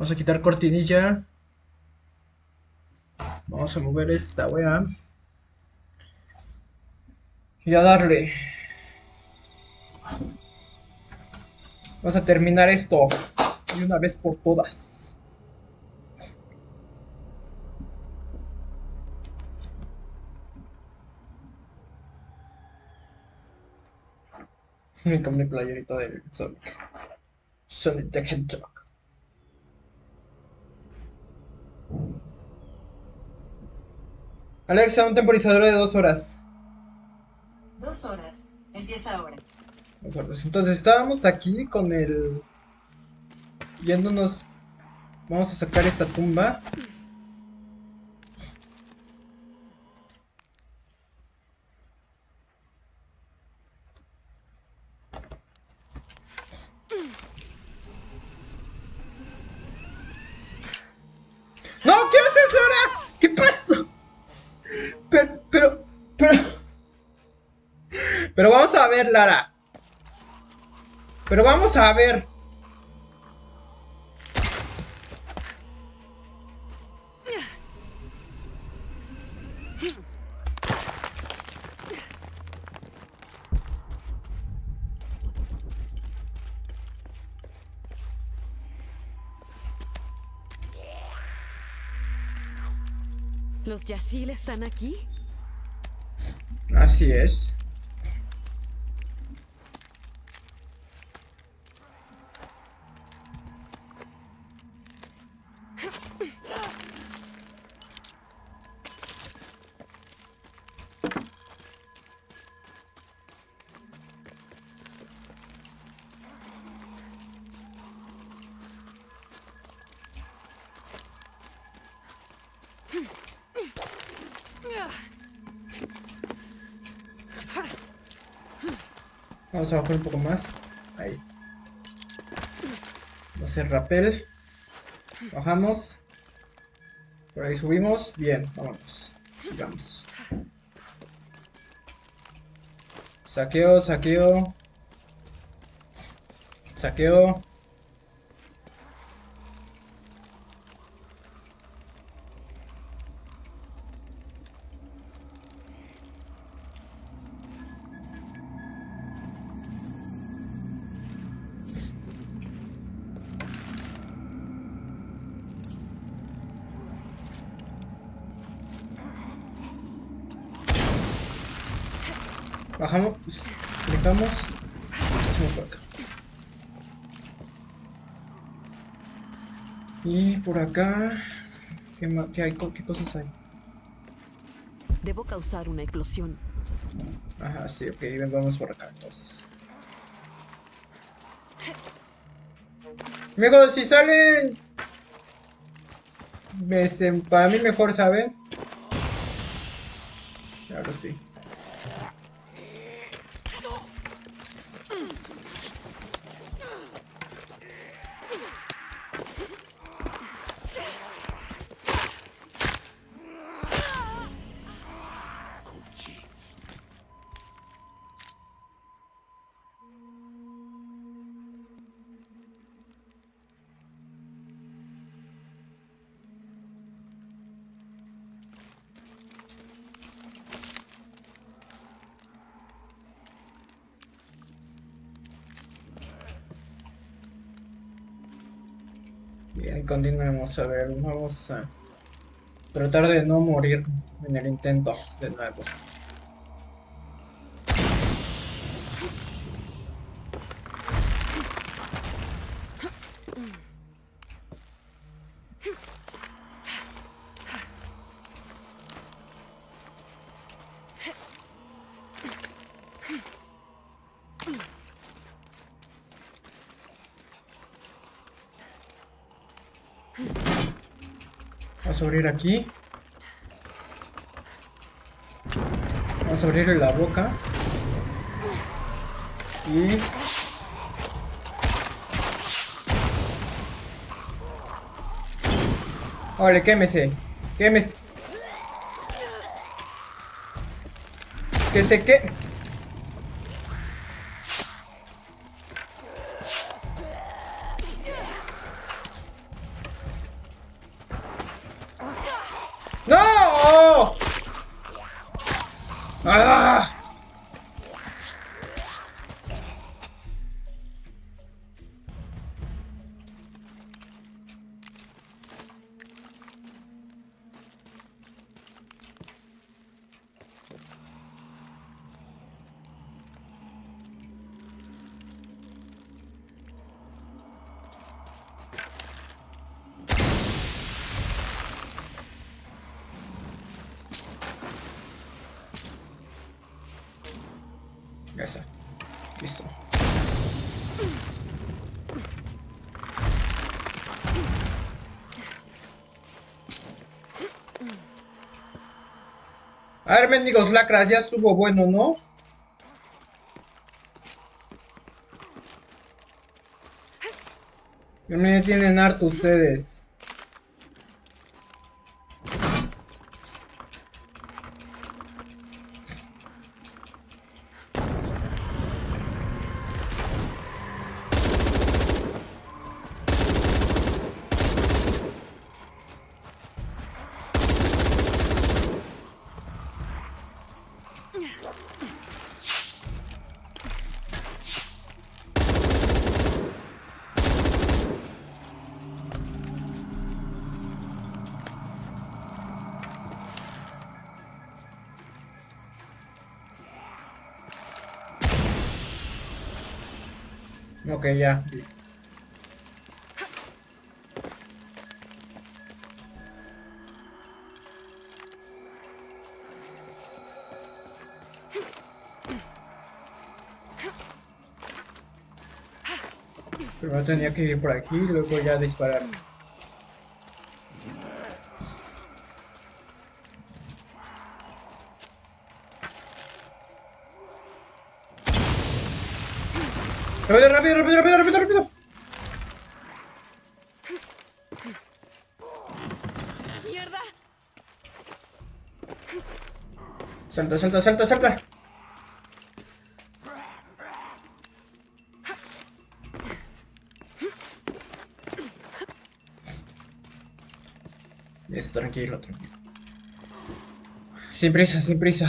Vamos a quitar cortinilla. Vamos a mover esta wea. Y a darle. Vamos a terminar esto. Y una vez por todas. Me compré playerito del Sonic. Sonic the Hedgehog. Alexa, un temporizador de dos horas. Dos horas. Empieza ahora. Dos horas. Entonces estábamos aquí con el... Yéndonos... Vamos a sacar esta tumba. ¡No! ¿Qué haces, Laura? ¿Qué pasó? Pero, pero, pero... Pero vamos a ver, Lara. Pero vamos a ver. ¿Los Yashil están aquí? Así es. Vamos a bajar un poco más. Ahí. Vamos a hacer rappel. Bajamos. Por ahí subimos. Bien, vámonos. Sigamos. Saqueo, saqueo. Saqueo. ¿Qué, cosas hay? Debo causar una explosión. Ajá, sí, ok, vamos por acá entonces. Amigos, si salen... Este, para mí mejor, ¿saben? Continuemos. A ver, vamos a tratar de no morir en el intento de nuevo. Vamos a abrir aquí. Vamos a abrirle la boca. Y... Vale, quémese. Quémese. Que se que... mendigos lacras, ya estuvo bueno, ¿no? Me tienen harto ustedes. Ok, ya. Primero tenía que ir por aquí y luego ya disparar. Rápido, rápido, rápido, rápido, rápido, rápido. ¡Mierda! Salta, salta, salta, salta. Listo, tranquilo, tranquilo. Sin prisa, sin prisa.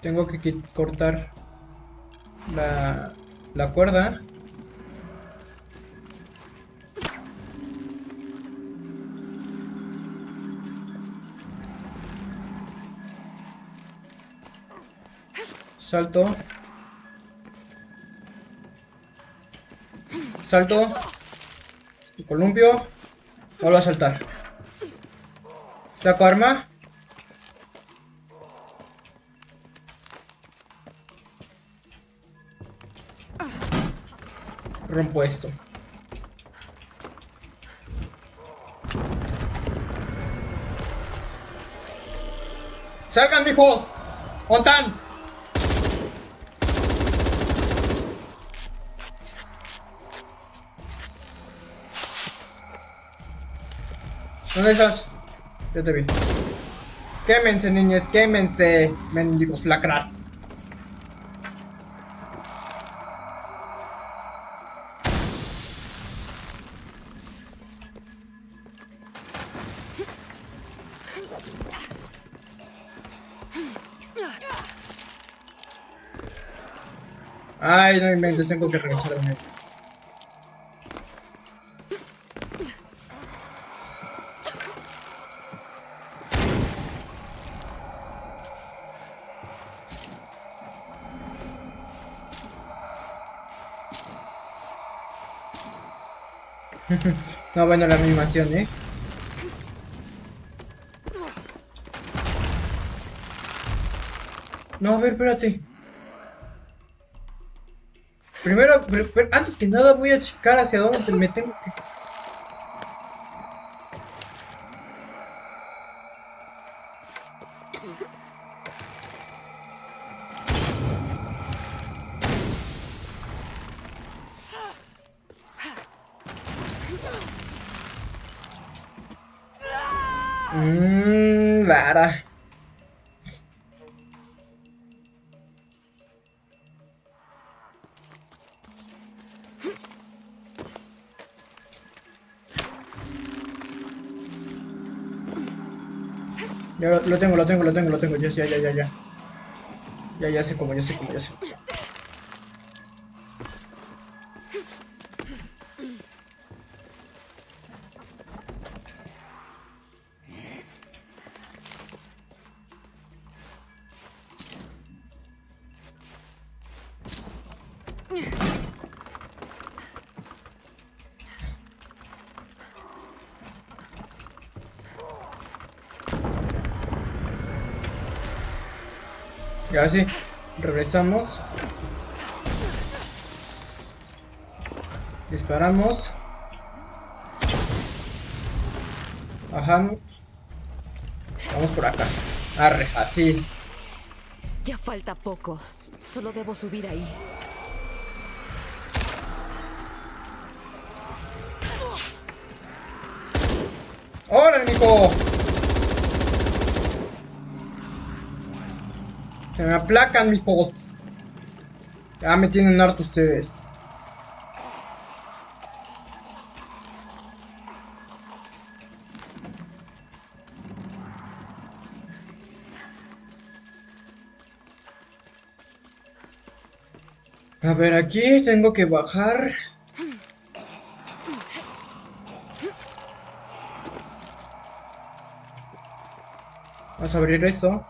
Tengo que cortar la, la cuerda. Salto. Salto. Columpio. Vuelvo a saltar. Saco arma. Rompo esto. ¡Salgan, mijos! ¡Montan! ¿Dónde estás? Ya te vi. Quémense, niñas, quémense, mendigos lacras. Ay, no inventes, tengo que regresar al medio. No, bueno, la animación, ¿eh? No, a ver, espérate. Primero, antes que nada voy a checar hacia dónde me tengo que... Mmm. Ya lo, tengo, lo tengo, lo tengo, lo tengo. Ya, ya, ya, ya, ya. Ya, sé cómo, ya sé cómo, ya sé. Y ahora sí, regresamos. Disparamos. Bajamos. Vamos por acá. Arre, así. Ya falta poco. Solo debo subir ahí. ¡Órale, mijo! Se me aplacan, mijos. Ya me tienen harto ustedes. A ver, aquí tengo que bajar. Vamos a abrir esto.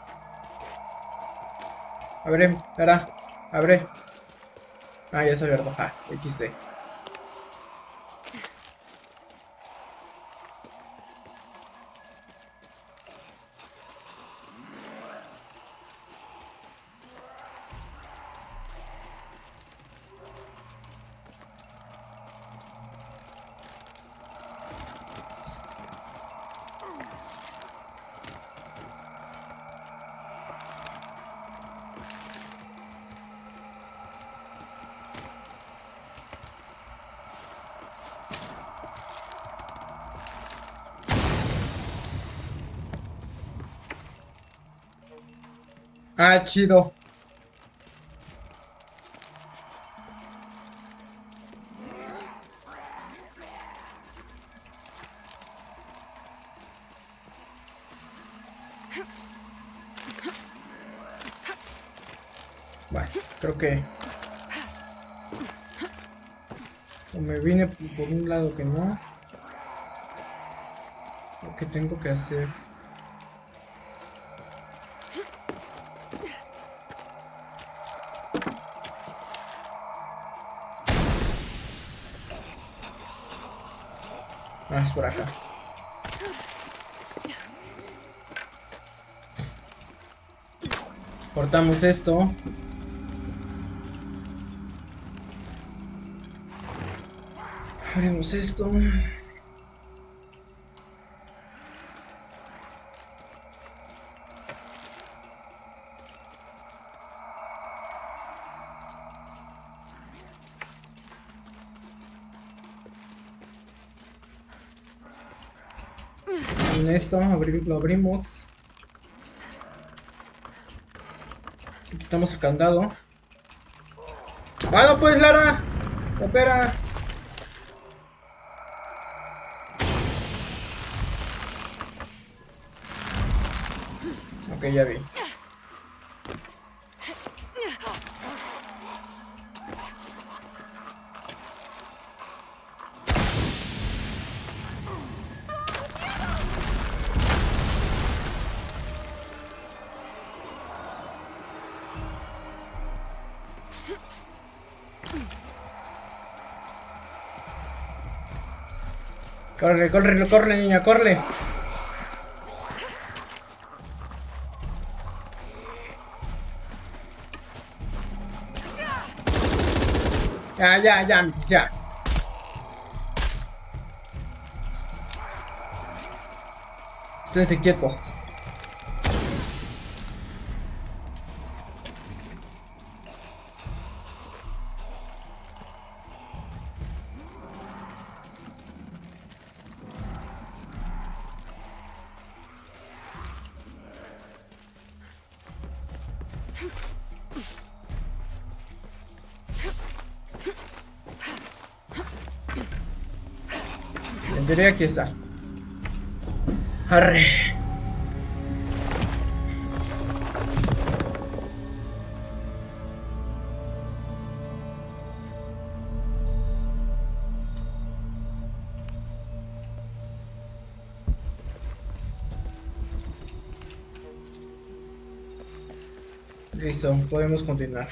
Abre, espera. Abre. Ah, ya se abierto. Ah, XD. Chido. Bueno, creo que... Me vine por un lado que no. Lo que tengo que hacer. Es por acá. Cortamos esto. Abrimos esto. Esto lo abrimos. Quitamos el candado. ¡Ah, no pues, Lara! ¡Opera! Ok, ya vi. Corre, corre, corre, niña, corre. Ya, ya, ya, ya. Esténse quietos. En teoría aquí está. Arre. Listo, podemos continuar.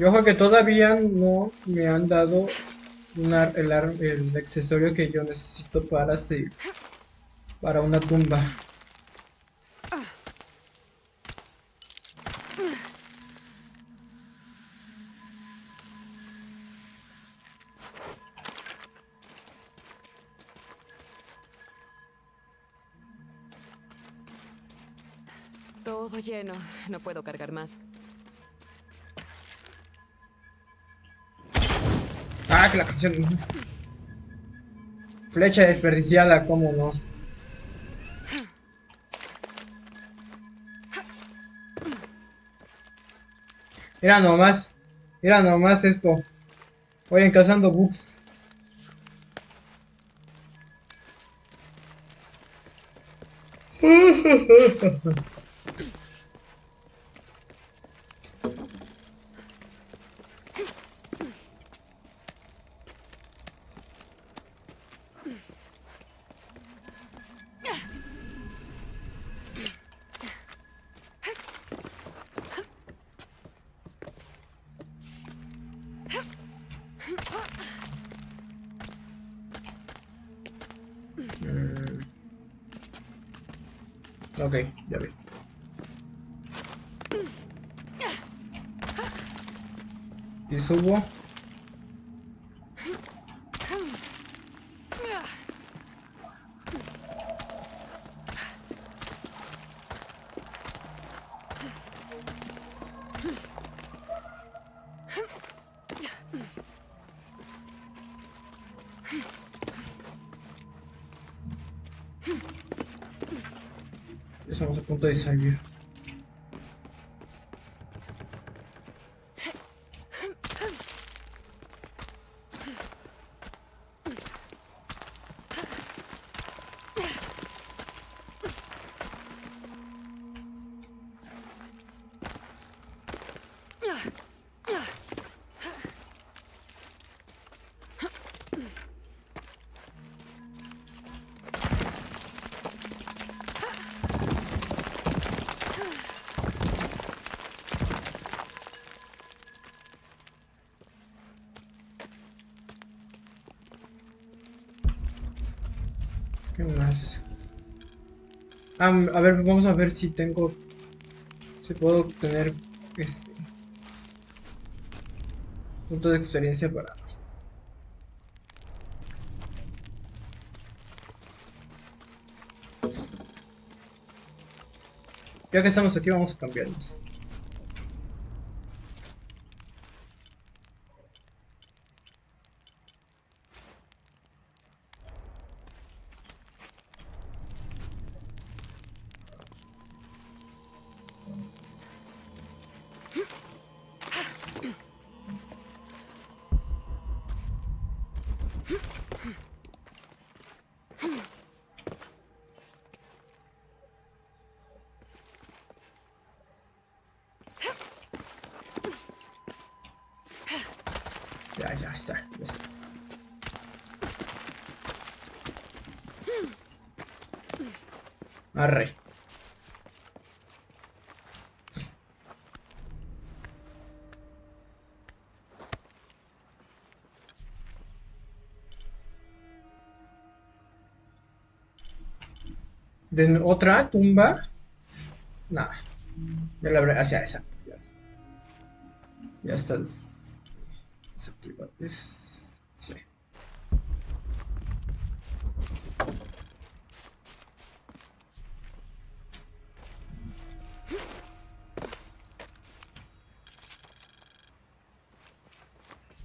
Y ojo que todavía no me han dado una- el, el accesorio que yo necesito para seguir, para una tumba. Todo lleno. No puedo cargar más. La canción. Flecha desperdiciada, cómo no. Mira nomás. Mira nomás esto. Vayan cazando bugs. Mm. Ok, ya vi. Y subo. Estamos a punto de salir. Ah, a ver, vamos a ver si tengo. Si puedo tener este. Punto de experiencia para. Ya que estamos aquí, vamos a cambiarnos. ¿De otra tumba? Nada. Ya la habré. Hacia esa. Ya, está.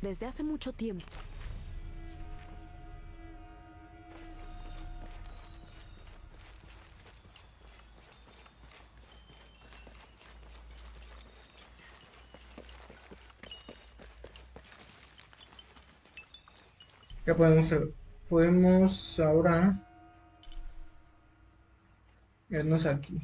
Desde hace mucho tiempo. Ya podemos, podemos ahora irnos aquí.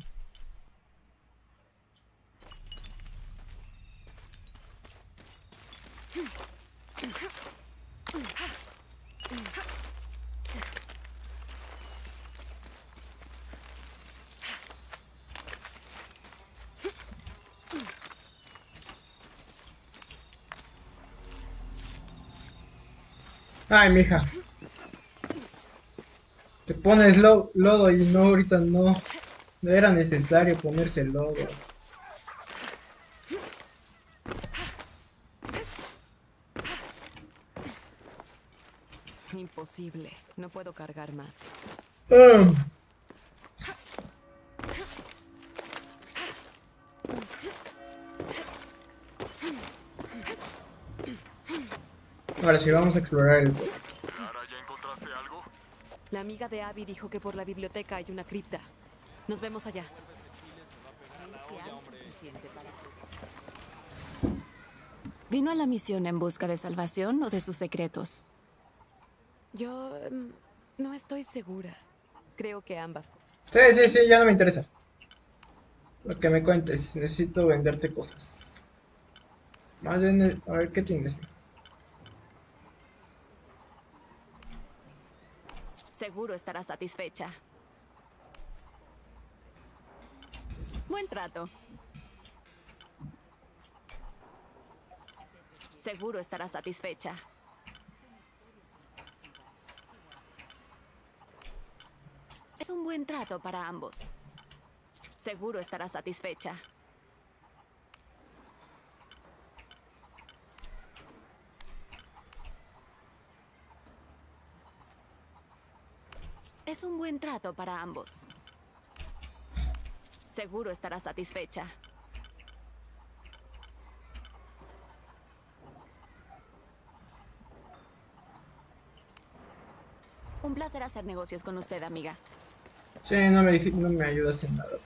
Ay, mija. Te pones lo- lodo y no, ahorita no. No era necesario ponerse lodo. Imposible. No puedo cargar más. Ah. Ahora sí, vamos a explorar el pueblo. Clara, ¿ya encontraste algo? La amiga de Abby dijo que por la biblioteca hay una cripta. Nos vemos allá. ¿Vino a la misión en busca de salvación o de sus secretos? Yo em, no estoy segura. Creo que ambas. Sí, sí, sí, ya no me interesa. Lo que me cuentes, necesito venderte cosas. Más bien, a ver qué tienes. Seguro estará satisfecha. Buen trato. Seguro estará satisfecha. Es un buen trato para ambos. Seguro estará satisfecha. Es un buen trato para ambos. Seguro estará satisfecha. Un placer hacer negocios con usted, amiga. Sí, no me, no me ayudas en nada.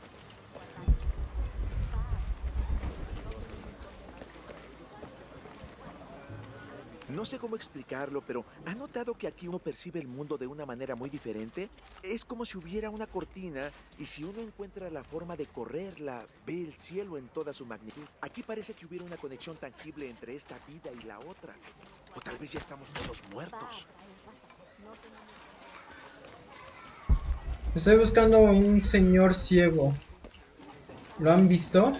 No sé cómo explicarlo, pero ¿ha notado que aquí uno percibe el mundo de una manera muy diferente? Es como si hubiera una cortina y si uno encuentra la forma de correrla, ve el cielo en toda su magnitud. Aquí parece que hubiera una conexión tangible entre esta vida y la otra. O tal vez ya estamos todos muertos. Estoy buscando a un señor ciego. ¿Lo han visto?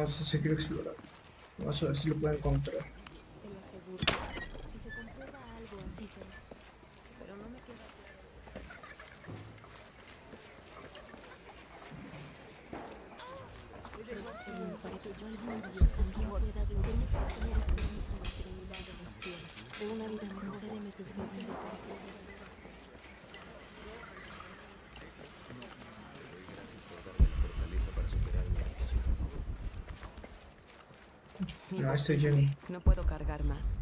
Vamos a seguir explorando. Vamos a ver si lo puedo encontrar. Te lo aseguro. Si se comprueba algo, así será. Pero no me queda claro. Para que yo algún día también pueda glorificar tener esperanza en la eternidad en el cielo. De una vida concédeme tu fe viva para que sea. No, estoy Imposible. lleno. No puedo cargar más.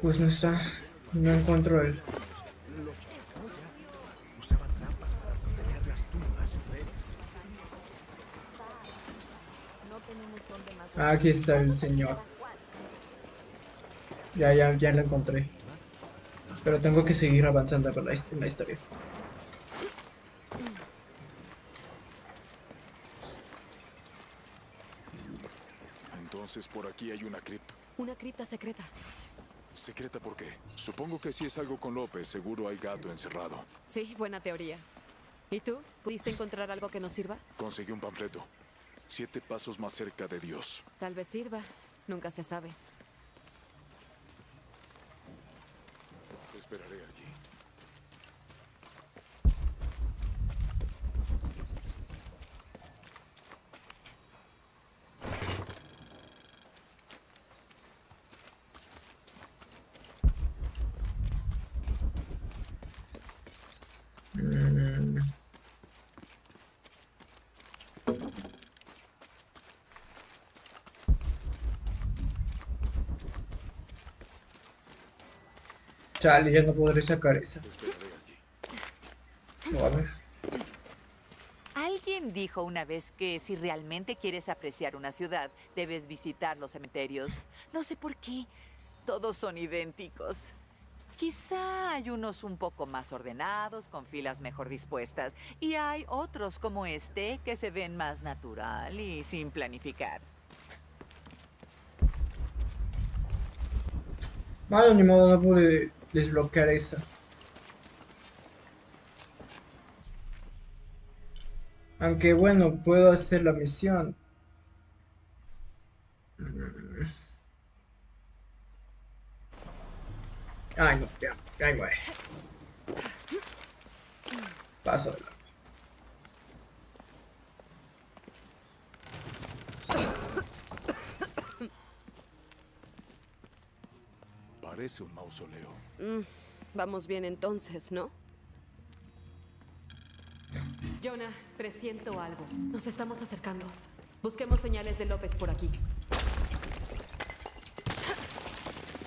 Pues no está. No encuentro. Ah, aquí está el señor. Ya, ya, ya lo encontré. Pero tengo que seguir avanzando con la historia. Entonces por aquí hay una cripta. Una cripta secreta. ¿Secreta por qué? Supongo que si es algo con López, seguro hay gato encerrado. Sí, buena teoría. ¿Y tú? ¿Pudiste encontrar algo que nos sirva? Conseguí un panfleto. Siete pasos más cerca de Dios. Tal vez sirva. Nunca se sabe. Te esperaré allí. Mm. Chale, ya no podré sacar esa. No, a ver. Alguien dijo una vez que si realmente quieres apreciar una ciudad, debes visitar los cementerios. No sé por qué. Todos son idénticos. Quizá hay unos un poco más ordenados, con filas mejor dispuestas, y hay otros como este que se ven más natural y sin planificar. Bueno, ni modo, no pude desbloquear esa. Aunque bueno, puedo hacer la misión. Ay, no, ya, ya muere. Paso. Parece un mausoleo. Mm, vamos bien entonces, ¿no? Jonah, presiento algo. Nos estamos acercando. Busquemos señales de López por aquí.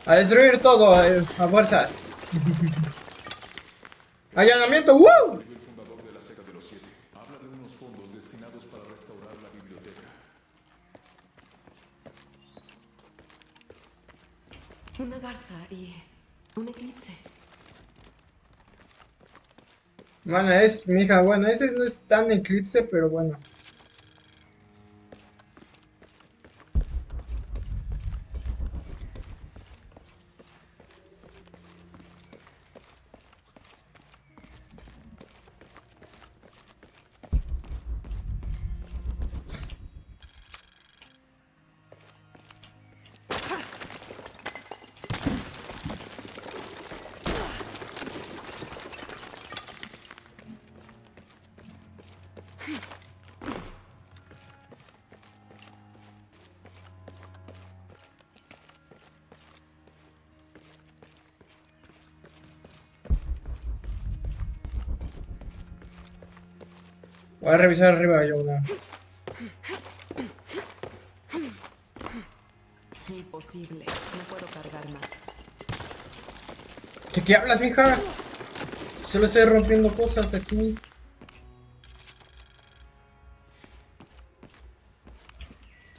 A destruir todo, eh, a fuerzas. Allanamiento, ¡wow! El fundador de la secta de los siete habla de unos fondos destinados para restaurar la biblioteca. Una un eclipse. Bueno, es, mija, bueno, ese no es tan eclipse, pero bueno. Voy a revisar arriba yo una. Imposible. No puedo cargar más. ¿De qué hablas, mija? Solo estoy rompiendo cosas aquí.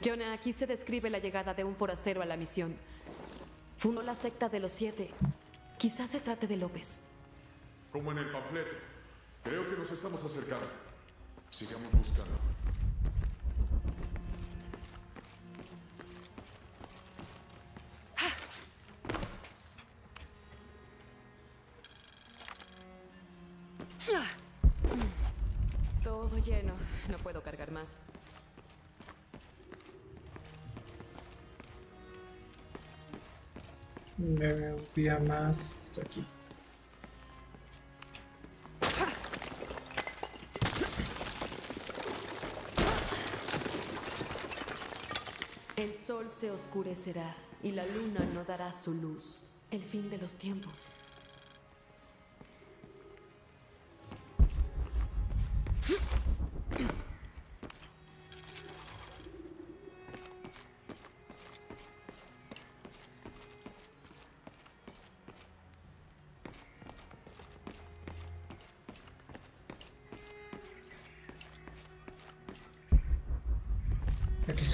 Jonah, aquí se describe la llegada de un forastero a la misión. Fundó la secta de los siete. Quizás se trate de López. Como en el panfleto. Creo que nos estamos acercando. Sigamos buscando. Todo lleno. No puedo cargar más. Me voy más aquí. Se oscurecerá y la luna no dará su luz. El fin de los tiempos.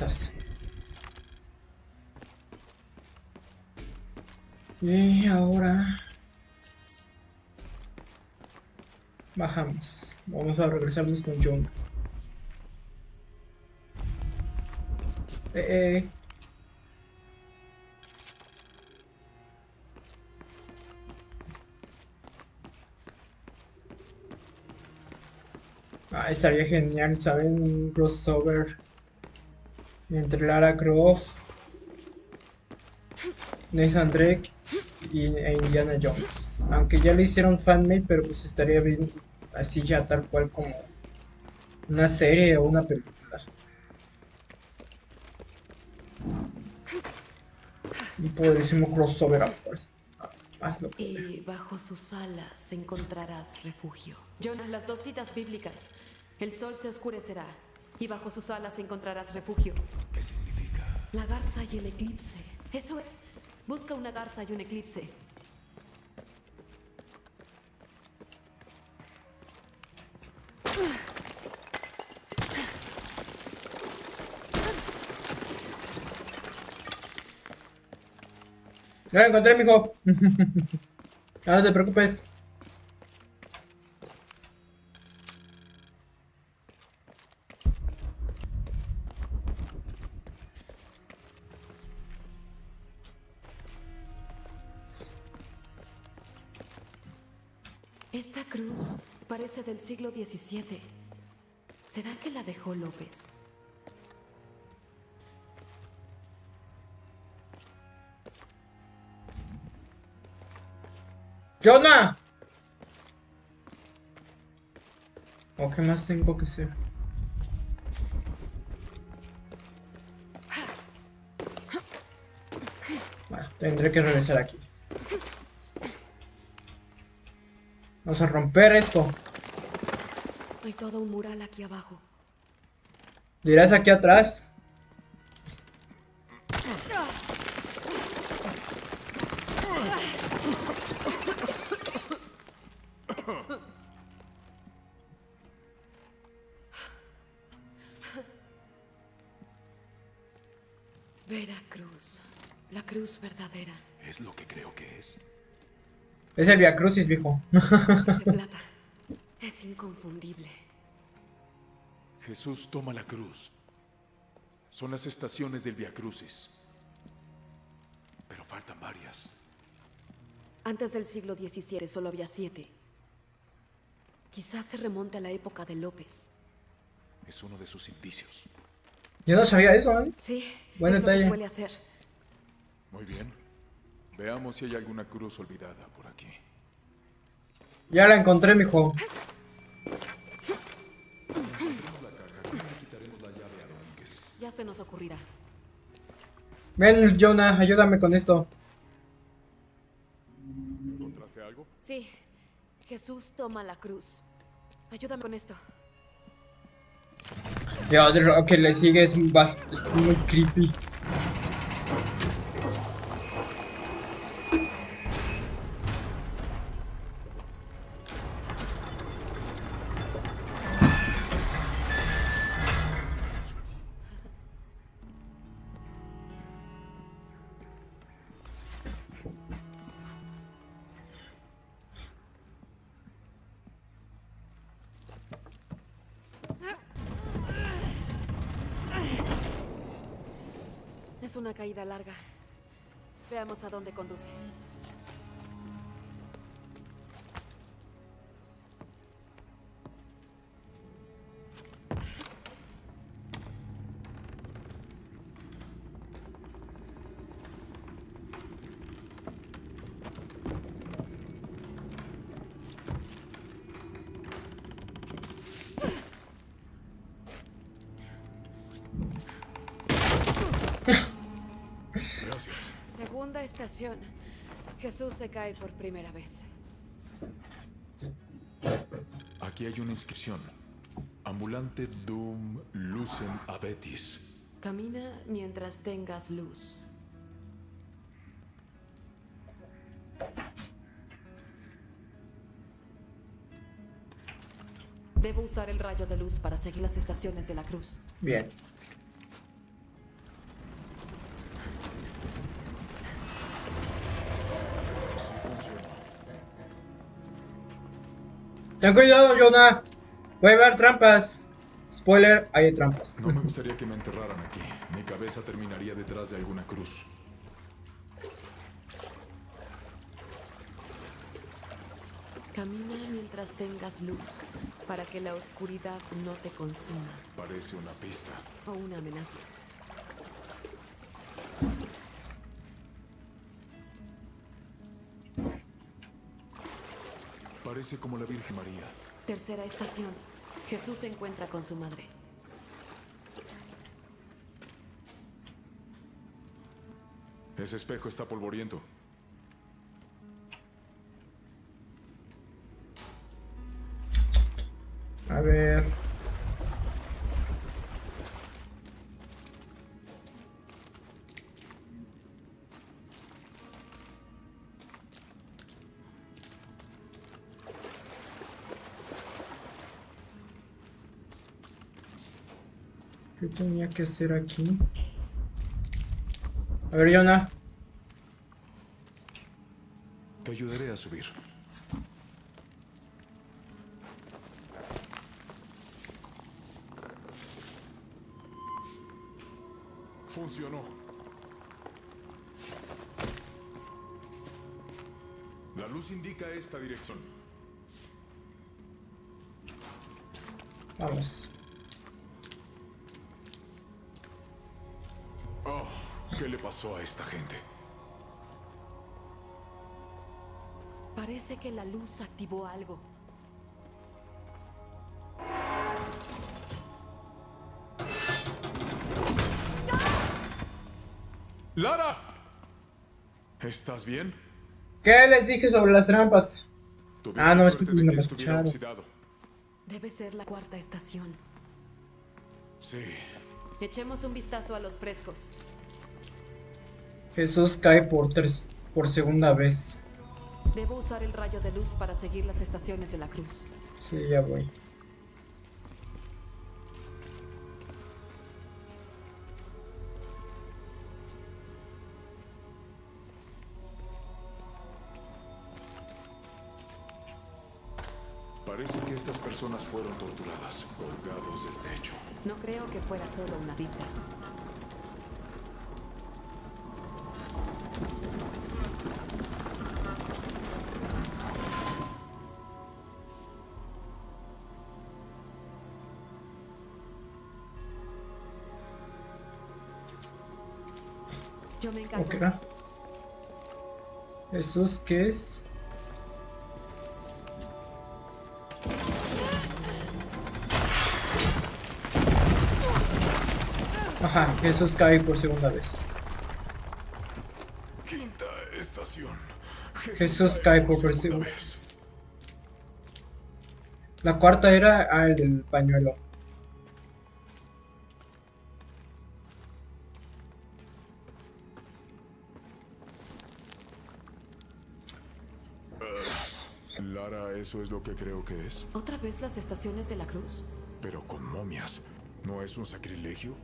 Estás. Y ahora bajamos. Vamos a regresarnos con John. Eh, eh. Ah, estaría genial, ¿saben? Un crossover entre Lara Croft, Nathan Drake y e Indiana Jones. Aunque ya le hicieron fanmade, pero pues estaría bien así ya tal cual como una serie o una película. Un poderísimo crossover a fuerza. Hazlo. Y bajo sus alas encontrarás refugio. Jonah, las dos citas bíblicas. El sol se oscurecerá y bajo sus alas encontrarás refugio. ¿Qué significa? La garza y el eclipse. Eso es. Busca una garza y un eclipse. Ya lo encontré, mijo. no te preocupes. Del siglo XVII. ¿Será que la dejó López? ¡Jonah! ¿O qué más tengo que hacer? Tendré que regresar aquí. Vamos a romper esto. Hay todo un mural aquí abajo. Dirás aquí atrás. Veracruz. La cruz verdadera. Es lo que creo que es. Es el Via Crucis, viejo. De plata. Inconfundible. Jesús toma la cruz. Son las estaciones del Via Crucis. Pero faltan varias. Antes del siglo XVII solo había siete. Quizás se remonte a la época de López. Es uno de sus indicios. Yo no sabía eso, ¿eh? Sí, Buen es lo que detalle. suele hacer. Muy bien. Veamos si hay alguna cruz olvidada por aquí. Ya la encontré, mijo. Ya se nos ocurrirá. Ven, Jonah, ayúdame con esto. ¿Encontraste algo? Sí, Jesús toma la cruz. Ayúdame con esto. Ya, lo que le sigue es muy creepy. A dónde conduce. Estación. Jesús se cae por primera vez. Aquí hay una inscripción. Ambulante dum lucem abetis. Camina mientras tengas luz. Debo usar el rayo de luz para seguir las estaciones de la cruz. Bien. Ten cuidado, Jonah. Puede haber trampas. Spoiler, hay trampas. No me gustaría que me enterraran aquí. Mi cabeza terminaría detrás de alguna cruz. Camina mientras tengas luz, para que la oscuridad no te consuma Parece una pista. o una amenaza. Como la Virgen María. Tercera estación. Jesús se encuentra con su madre. Ese espejo está polvoriento. Tenía que hacer aquí? A ver, Jonah. Te ayudaré a subir. Funcionó. La luz indica esta dirección. Vamos. ¿Qué le pasó a esta gente? Parece que la luz activó algo. ¡Lara! ¿Estás bien? ¿Qué les dije sobre las trampas? Ah, no, es que no que me escucharon. oxidado. Debe ser la cuarta estación. Sí. Echemos un vistazo a los frescos. Jesús cae por tres, por segunda vez. Debo usar el rayo de luz para seguir las estaciones de la cruz. Sí, ya voy. Parece que estas personas fueron torturadas, colgados del techo. No creo que fuera solo una dicta. Jesús, ¿qué es? Ajá, Jesús cae por segunda vez. Quinta estación. Jesús cae por segunda vez. La cuarta era ah, el del pañuelo. Eso es lo que creo que es. ¿Otra vez las estaciones de la cruz? Pero con momias. ¿No es un sacrilegio?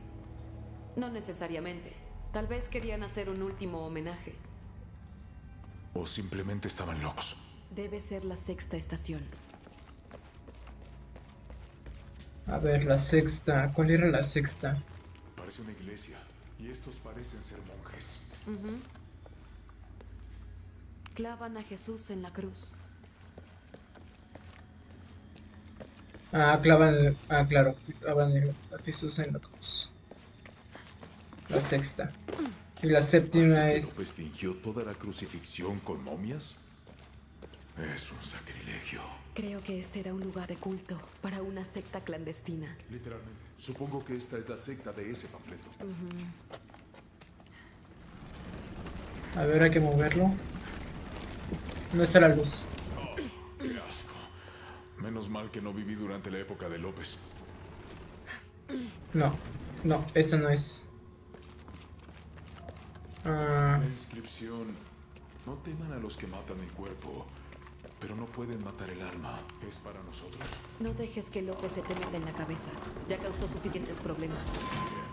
No necesariamente. Tal vez querían hacer un último homenaje. ¿O simplemente estaban locos? Debe ser la sexta estación. A ver, la sexta. ¿Cuál era la sexta? Parece una iglesia. Y estos parecen ser monjes. Clavan a Jesús en la cruz. Ah, clavan. Ah, claro. Clavan a Jesús en la cruz. La sexta. Y la séptima ¿Así que es. López fingió toda la crucifixión con momias? Es un sacrilegio. Creo que este era un lugar de culto para una secta clandestina. Literalmente. Supongo que esta es la secta de ese panfleto. A ver, hay que moverlo. No está la luz. ¡Qué asco! Menos mal que no viví durante la época de López. No, no, esa no es. Ah, La inscripción. No teman a los que matan el cuerpo, pero no pueden matar el alma. ¿Es para nosotros? No dejes que López se te meta en la cabeza. Ya causó suficientes problemas. Bien,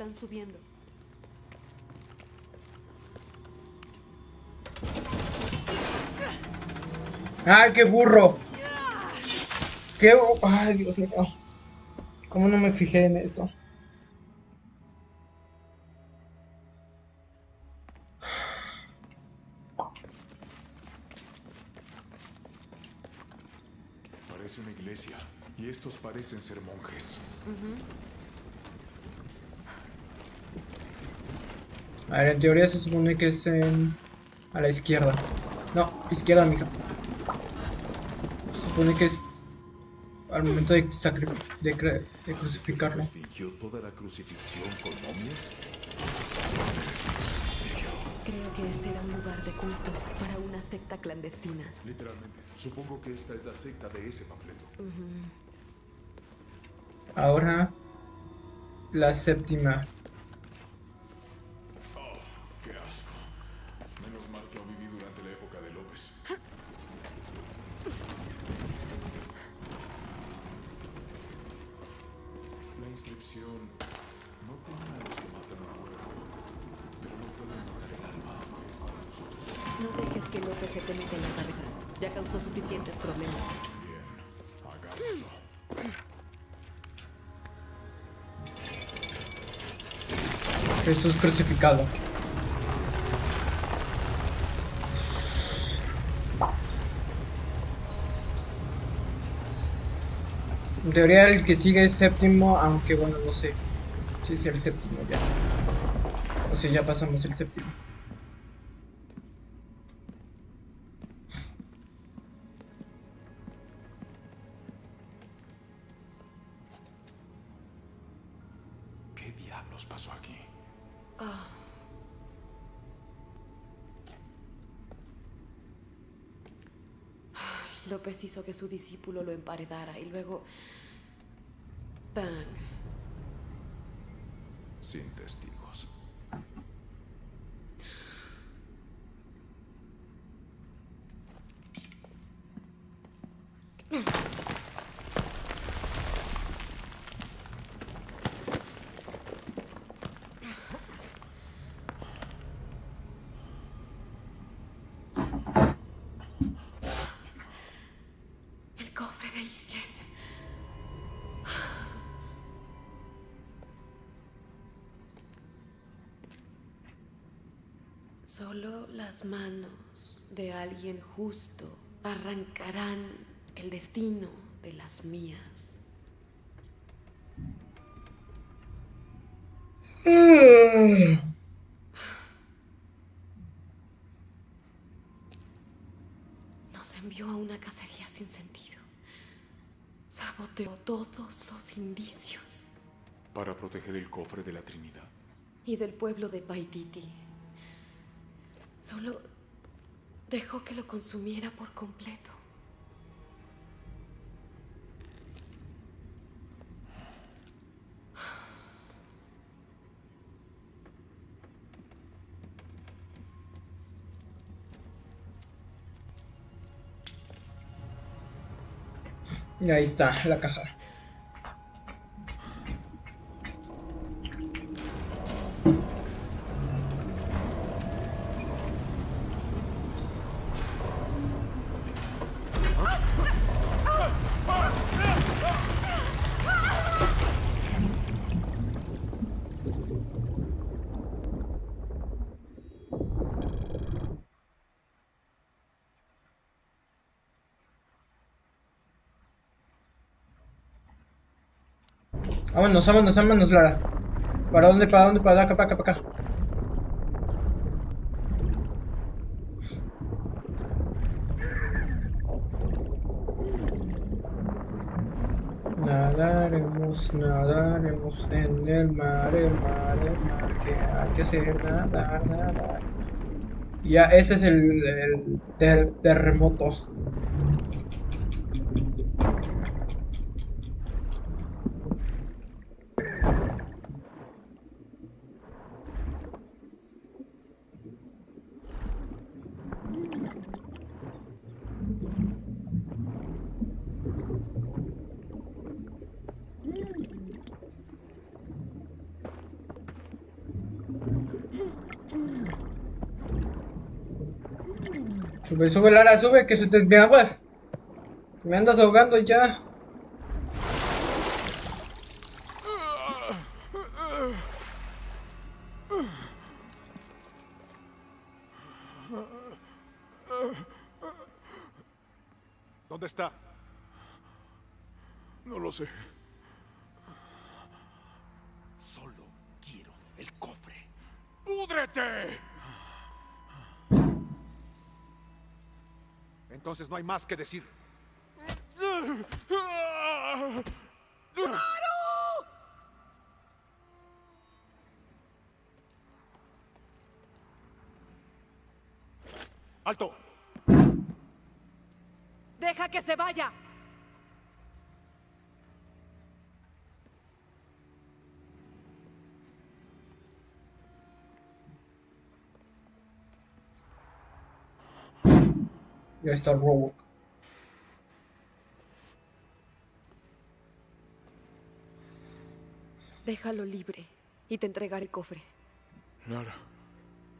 están subiendo. ¡Ay, qué burro! ¡Qué... ¡Ay, Dios mío! ¿Cómo no me fijé en eso? Parece una iglesia, y estos parecen ser monjes. A ver, en teoría se supone que es en... a la izquierda. No, izquierda, mija. Se supone que es al momento de, de, de ¿Así que crucificarlo. Toda la crucifixión con Creo que este era un lugar de culto para una secta clandestina. Literalmente. Supongo que esta es la secta de ese panfleto. Ahora la séptima. Teoría el que sigue es séptimo, aunque bueno, no sé si es el séptimo ya. O sea, ya pasamos el séptimo. ¿Qué diablos pasó aquí? López hizo que su discípulo lo emparedara y luego... ¡Bang! Sin testigos. El cofre de Ischel. Solo las manos de alguien justo arrancarán el destino de las mías. Nos envió a una cacería sin sentido. Saboteó todos los indicios. Para proteger el cofre de la Trinidad. y del pueblo de Paititi. Solo dejó que lo consumiera por completo. Y ahí está la caja. Vámonos, vámonos, vámonos, Lara. ¿Para dónde? ¿Para dónde? Para acá, para acá, para acá. Nadaremos, nadaremos en el mar, el mar, el mar, que hay que hacer nadar, nadar. Ya, ese es el, el ter- terremoto. Sube, sube, Lara, sube, que se te me aguas. Me andas ahogando ya. ¿Dónde está? No lo sé. Entonces no hay más que decir. ¡Alto! ¡Deja que se vaya! Ya está Robo. Déjalo libre y te entregaré el cofre. Lara,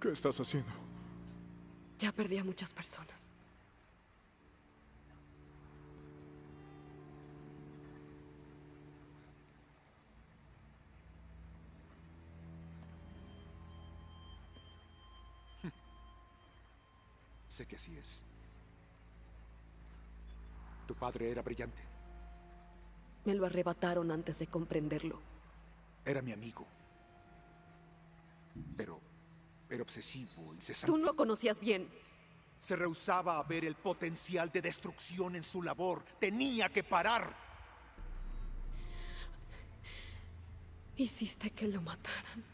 ¿qué estás haciendo? Ya perdí a muchas personas. Sé que así es. Tu padre era brillante. Me lo arrebataron antes de comprenderlo. Era mi amigo. Pero era obsesivo, incesante. Tú no lo conocías bien. Se rehusaba a ver el potencial de destrucción en su labor. Tenía que parar. Hiciste que lo mataran.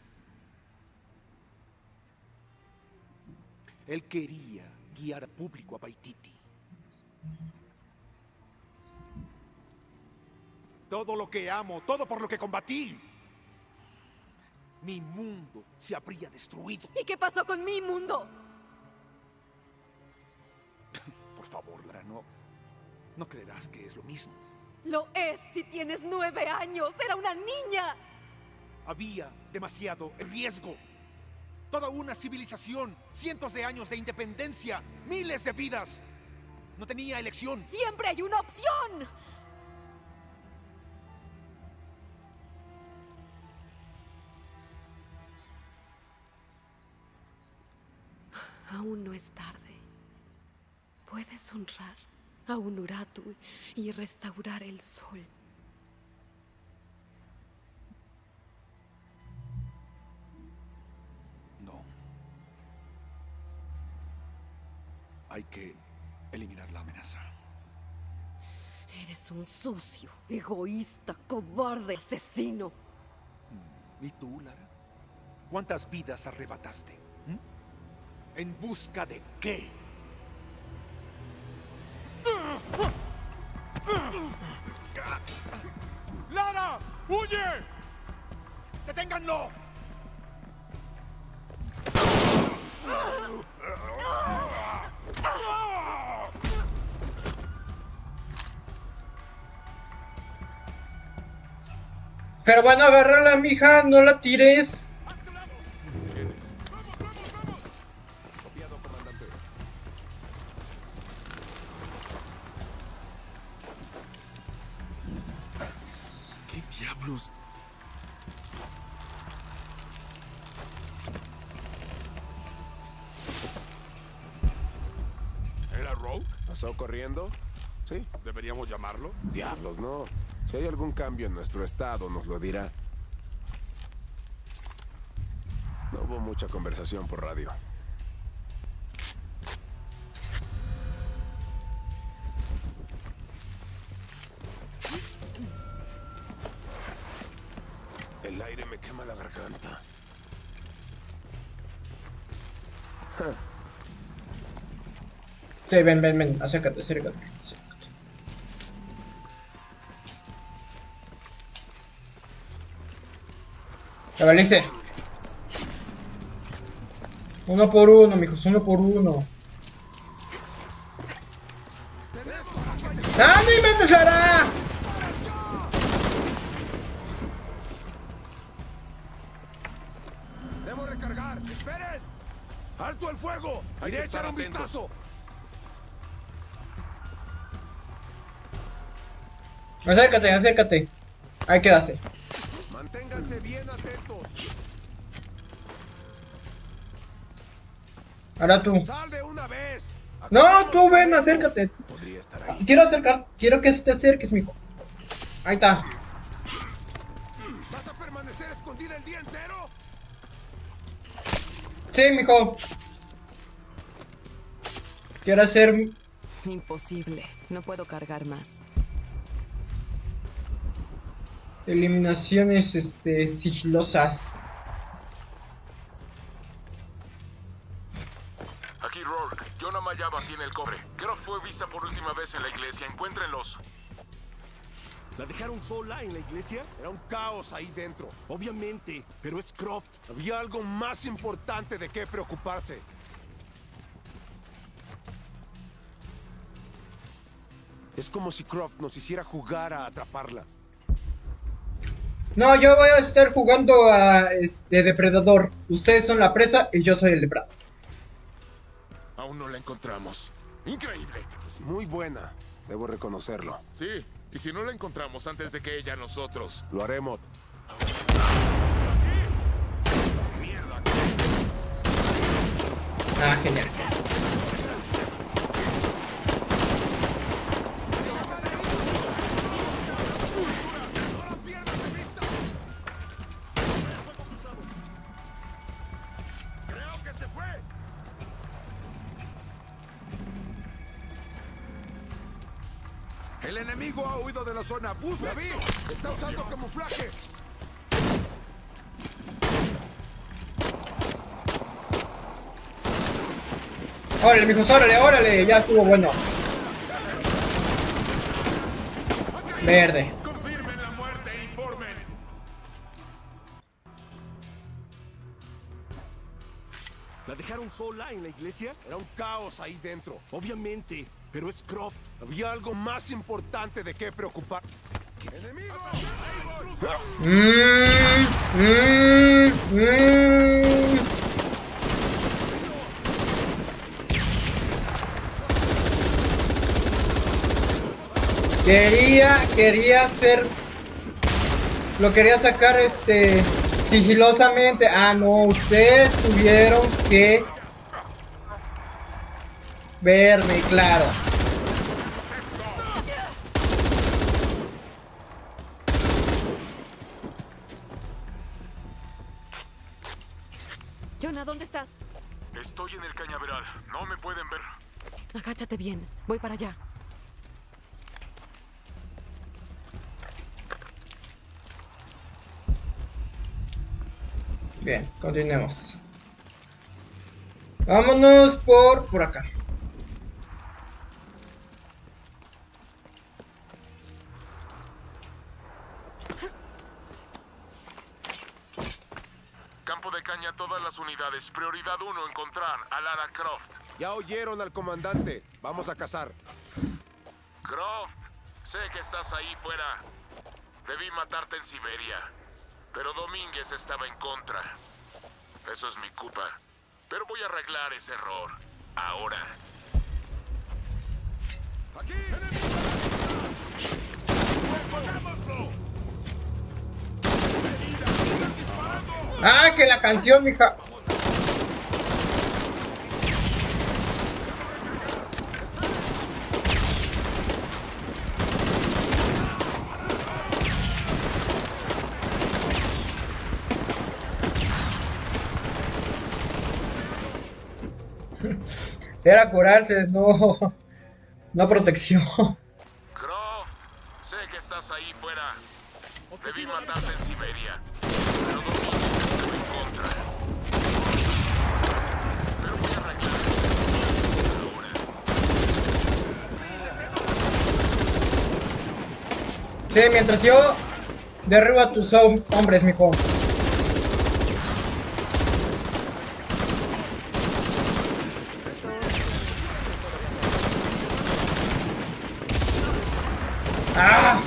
Él quería guiar al público a Baititi. Todo lo que amo, todo por lo que combatí. Mi mundo se habría destruido. ¿Y qué pasó con mi mundo? Por favor, Lara, no. No creerás que es lo mismo. Lo es si tienes nueve años. Era una niña. Había demasiado riesgo. Toda una civilización, cientos de años de independencia, miles de vidas. No tenía elección. Siempre hay una opción. Aún no es tarde. Puedes honrar a Unuratu y restaurar el sol. No. Hay que eliminar la amenaza. Eres un sucio, egoísta, cobarde, asesino. ¿Y tú, Lara? ¿Cuántas vidas arrebataste? ¿En busca de qué? ¡Lara! ¡Huye! ¡Deténganlo! Pero bueno, agárrala, mija, no la tires. ¿Era Rogue? ¿Pasó corriendo? Sí. ¿Deberíamos llamarlo? Diablos, no. Si hay algún cambio en nuestro estado, nos lo dirá. No hubo mucha conversación por radio. El aire me quema la garganta. Sí, ven, ven, ven, acércate, acércate. acércate. ¿La valiste? Uno por uno, mijos, uno por uno. Vistazo! Acércate, acércate. Ahí quedaste. Manténganse bien atentos. Ahora tú. ¡Sal de una vez! No, tú ven, acércate. Estar ahí. Quiero acercar, quiero que te acerques, mijo. Ahí está. ¿Vas a permanecer escondida el día entero? Sí, mijo. Quiero hacer Imposible. No puedo cargar más. eliminaciones este sigilosas. Aquí Rourke. John Amayado tiene el cobre. Croft fue vista por última vez en la iglesia. Encuéntrenlos. ¿La dejaron sola en la iglesia? Era un caos ahí dentro. Obviamente, pero es Croft. Había algo más importante de qué preocuparse. Es como si Croft nos hiciera jugar a atraparla. No, yo voy a estar jugando a este depredador. Ustedes son la presa y yo soy el depredador. Aún no la encontramos. Increíble. Es muy buena, debo reconocerlo. Sí, y si no la encontramos antes de que ella nosotros. Lo haremos. Ah, genial. La zona. ¡Busca! vi! ¡Está usando camuflaje! Órale, mijos, órale, órale, ya estuvo bueno. Verde. En la iglesia? Era un caos ahí dentro. Obviamente, pero es Croft. Había algo más importante de qué preocupar. ¡Enemigo! Mmm, mmm, mmm. Quería, quería hacer... Lo quería sacar este... Sigilosamente. Ah, no, ustedes tuvieron que... Verme, claro. Jonah, ¿dónde estás? Estoy en el cañaveral. No me pueden ver. Agáchate bien. Voy para allá. Bien, continuemos. Vámonos por por acá. Unidades. Prioridad 1, encontrar a Lara Croft. Ya oyeron al comandante. Vamos a cazar. Croft, sé que estás ahí fuera. Debí matarte en Siberia. Pero Domínguez estaba en contra. Eso es mi culpa. Pero voy a arreglar ese error. Ahora. ¡Aquí! Ah, que la canción, mija. Era curarse, no. No protección. Croft, sé que estás ahí fuera. Debí matarte en Siberia. Pero Domínguez estaba en contra. Pero voy a arreglar ese error. Ahora. Mientras yo derribo a tus hom- hombres, mijo. ¡Ah!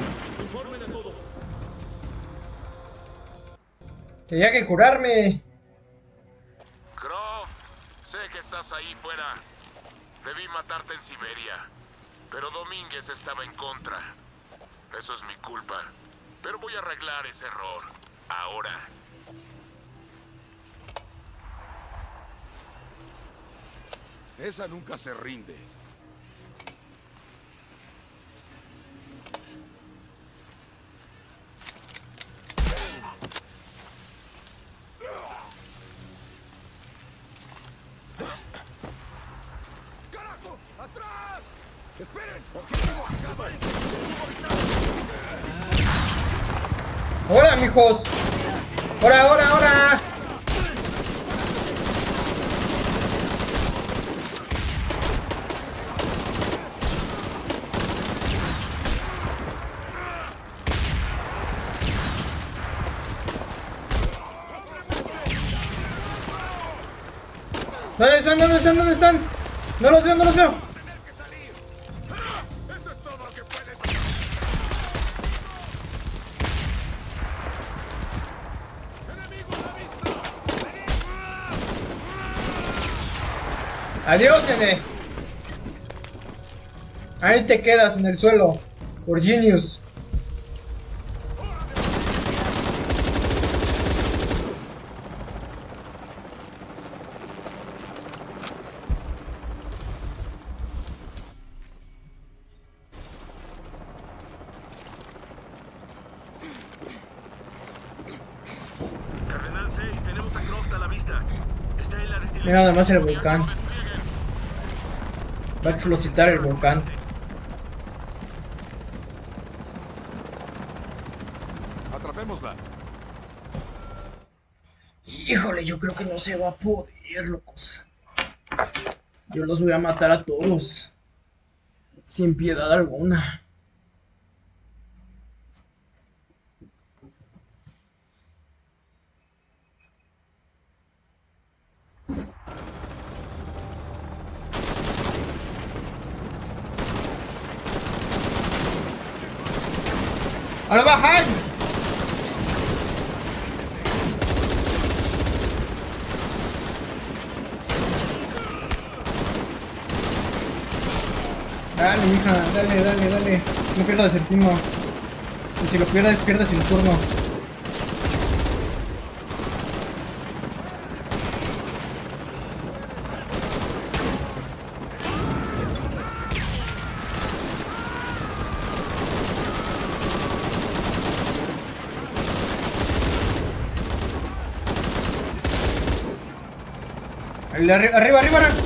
Tenía que curarme. Croft, sé que estás ahí fuera. Debí matarte en Siberia. Pero Domínguez estaba en contra. Eso es mi culpa. Pero voy a arreglar ese error. Ahora. Esa nunca se rinde. ¡Carajo! ¡Atrás! ¡Esperen! ¡Hola, mijos! ¡Hora, hora, hora! ¿Dónde están? ¿Dónde están? ¿Dónde están? No los veo, no los veo. Adiós, nene. Ahí te quedas en el suelo. Por Genius. Cardenal 6, tenemos a Croft a la vista. Está en la destilería. Mira nada más el volcán. Va a explositar el volcán. Atrapémosla. Híjole, yo creo que no se va a poder, locos. Yo los voy a matar a todos. Sin piedad alguna. El timo. Y si lo pierdes, pierdes el turno. Arriba, arriba, arriba.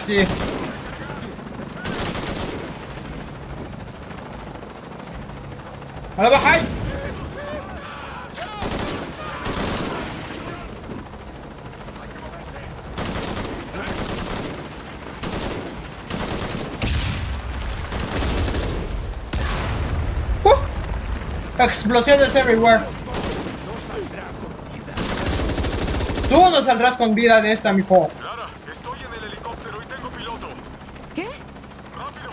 Sí. ¡Ahora baja! ¡Uh! Explosiones everywhere. Tú no saldrás con vida de esta, mijo. Lara, estoy en el helicóptero y tengo piloto. ¿Qué? ¡Rápido!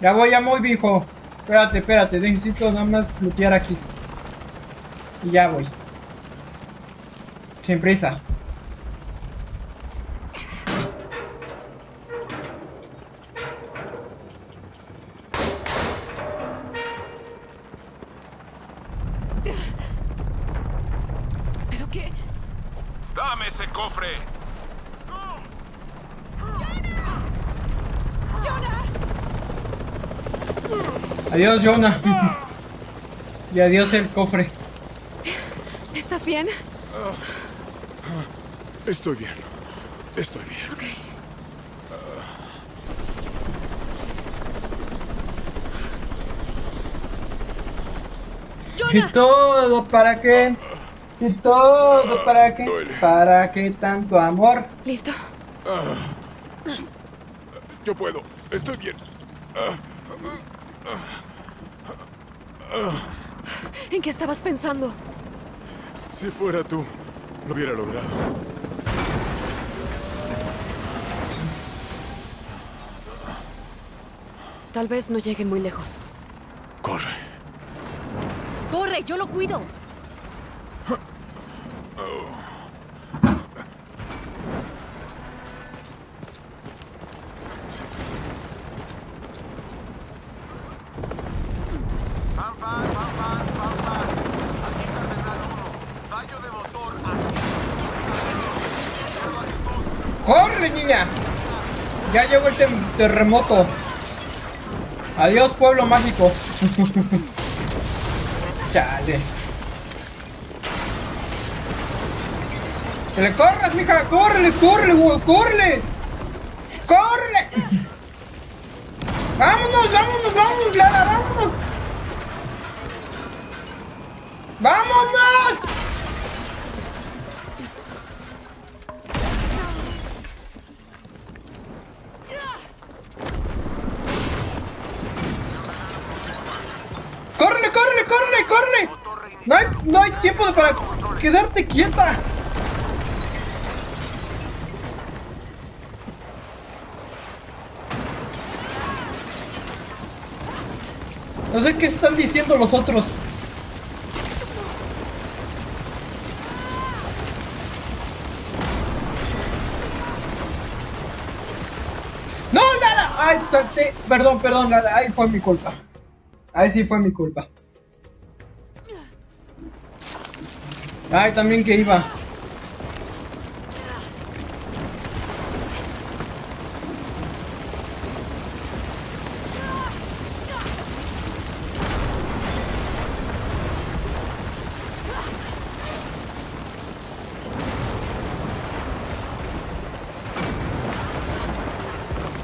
Ya voy, ya voy, viejo. Espérate, espérate, necesito nada más lootear aquí. Y ya voy. Sin prisa. Adiós, Jonah. y adiós el cofre. ¿Estás bien? Estoy bien. Estoy bien. Ok. ¿Y todo para qué? ¿Y todo para qué? ¿Para qué tanto amor? ¿Listo? Ah. Yo puedo. Estoy bien. ¿En qué estabas pensando? Si fuera tú, lo hubiera logrado. Tal vez no lleguen muy lejos. Corre. ¡Corre! ¡Yo lo cuido! Pam, pam, pam, pam, pam, pam. Aquí Cardenal 1. Fallo de motor así. ¡Corre, niña! Ya llegó el terremoto. Adiós, pueblo mágico. Chale. ¡Que le corras, mija! ¡Córrele, córrele, güey! ¡Córrele! ¡Córrele! ¡Vámonos, vámonos, vámonos, Lara! ¡Vámonos! ¡Vámonos! Quedarte quieta. No sé qué están diciendo los otros. ¡No, nada! ¡Ay, salté! Perdón, perdón, nada. Ahí fue mi culpa. Ahí sí fue mi culpa. Ay, también que iba.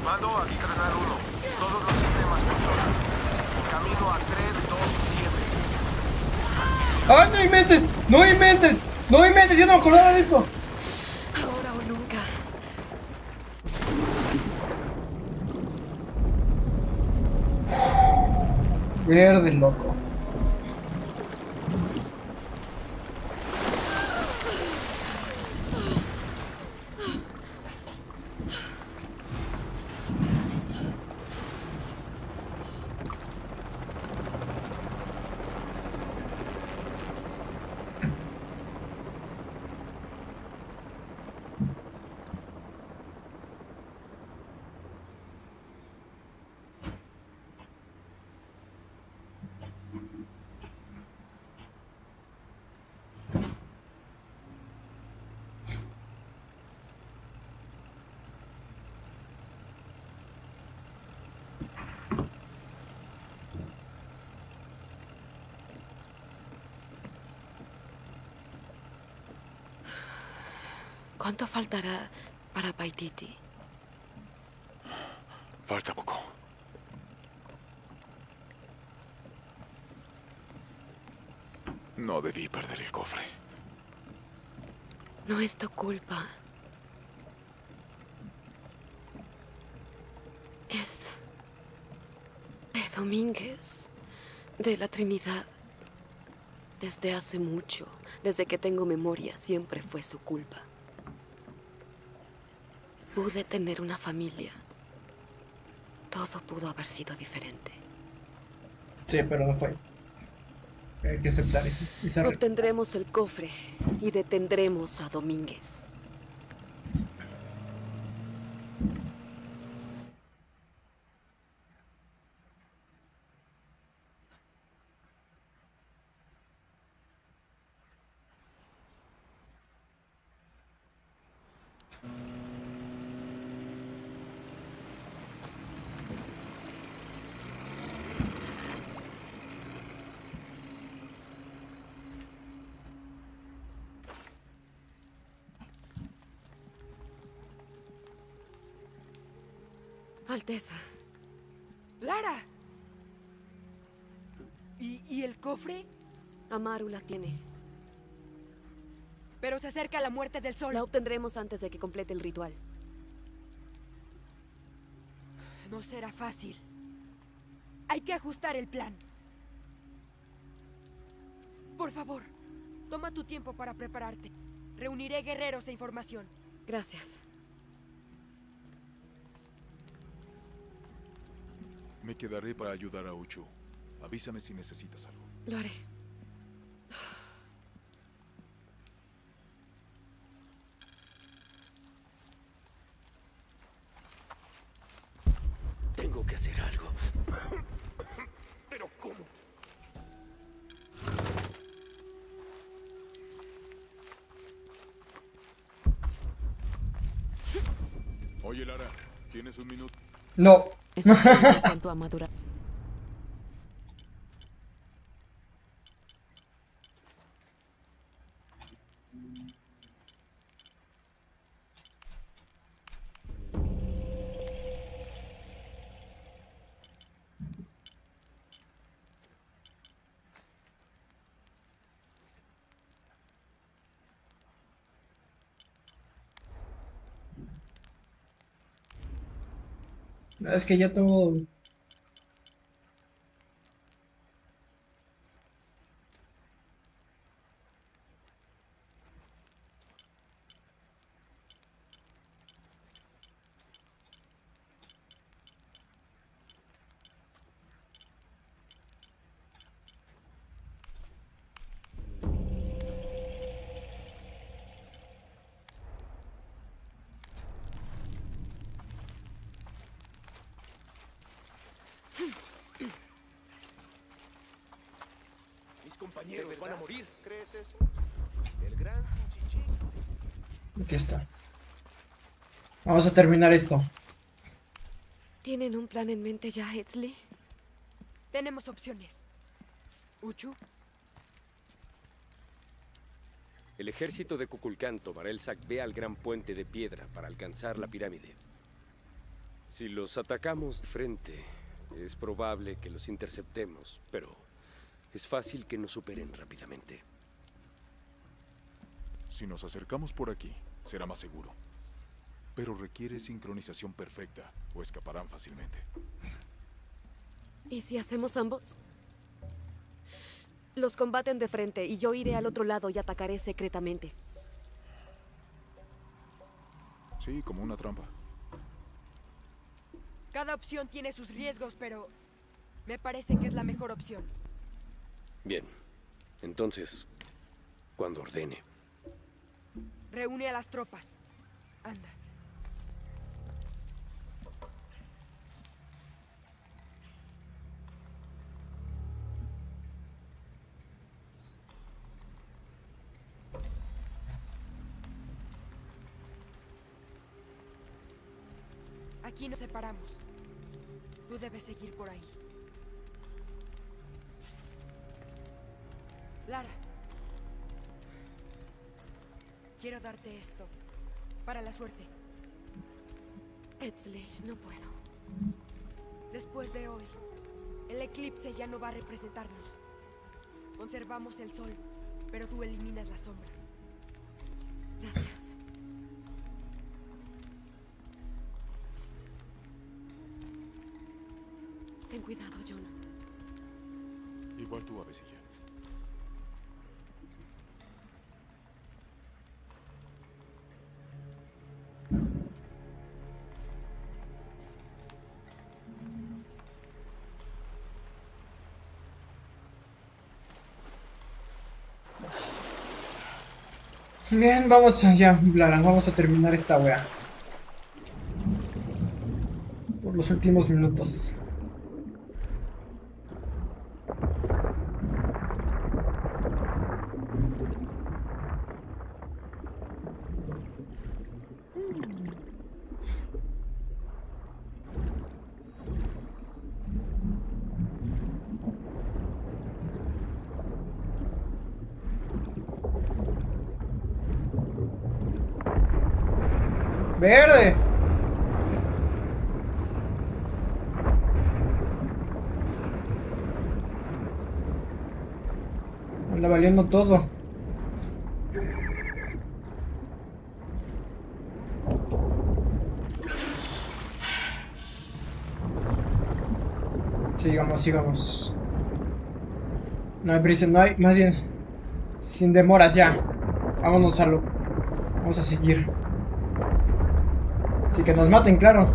Mando aquí Cardenal 1. Todos los sistemas funcionan. Camino a 3, 2 y 7. ¡Ay, no inventes! ¡No inventes! ¡No inventes! ¡Ya no me acordaba de esto! Ahora o nunca. Verde, loco. ¿Cuánto faltará para Paititi? Falta poco. No debí perder el cofre. No es tu culpa. Es de Domínguez, de la Trinidad. Desde hace mucho, desde que tengo memoria, siempre fue su culpa. Pude tener una familia. Todo pudo haber sido diferente. Sí, pero no fue. Hay que aceptar eso. Obtendremos el cofre y detendremos a Domínguez. Alteza, ¡Lara! ¿Y, y el cofre? Amaru la tiene. Pero se acerca la muerte del sol. La obtendremos antes de que complete el ritual. No será fácil. Hay que ajustar el plan. Por favor, toma tu tiempo para prepararte. Reuniré guerreros e información. Gracias. Me quedaré para ayudar a Uchu. Avísame si necesitas algo. Lo haré. Tengo que hacer algo. ¿Pero cómo? Oye, Lara, ¿tienes un minuto? No. Es en cuanto a Es que ya tengo... Mis compañeros van a morir. ¿Crees eso? El gran Sinchichi. Aquí está. Vamos a terminar esto. ¿Tienen un plan en mente ya, Hetzley? Tenemos opciones. Uchu, El ejército de Kukulcán tomará el Sacbé al gran puente de piedra para alcanzar la pirámide. Si los atacamos de frente, es probable que los interceptemos, pero es fácil que nos superen rápidamente. Si nos acercamos por aquí, será más seguro. Pero requiere sincronización perfecta o escaparán fácilmente. ¿Y si hacemos ambos? Los combaten de frente y yo iré al otro lado y atacaré secretamente. Sí, como una trampa. cada opción tiene sus riesgos, pero me parece que es la mejor opción. Bien. Entonces, cuando ordene. Reúne a las tropas. Anda. Aquí nos separamos. Tú debes seguir por ahí. Lara. Quiero darte esto. Para la suerte. Edsley, no puedo. Después de hoy, el eclipse ya no va a representarnos. Conservamos el sol, pero tú eliminas la sombra. Bien, vamos allá, Lara, vamos a terminar esta wea. Por los últimos minutos. Verde. Anda valiendo todo. Sigamos, sigamos. No hay prisa, no hay, más bien, sin demoras ya. Vámonos a lo, vamos a seguir. Así que nos maten, claro.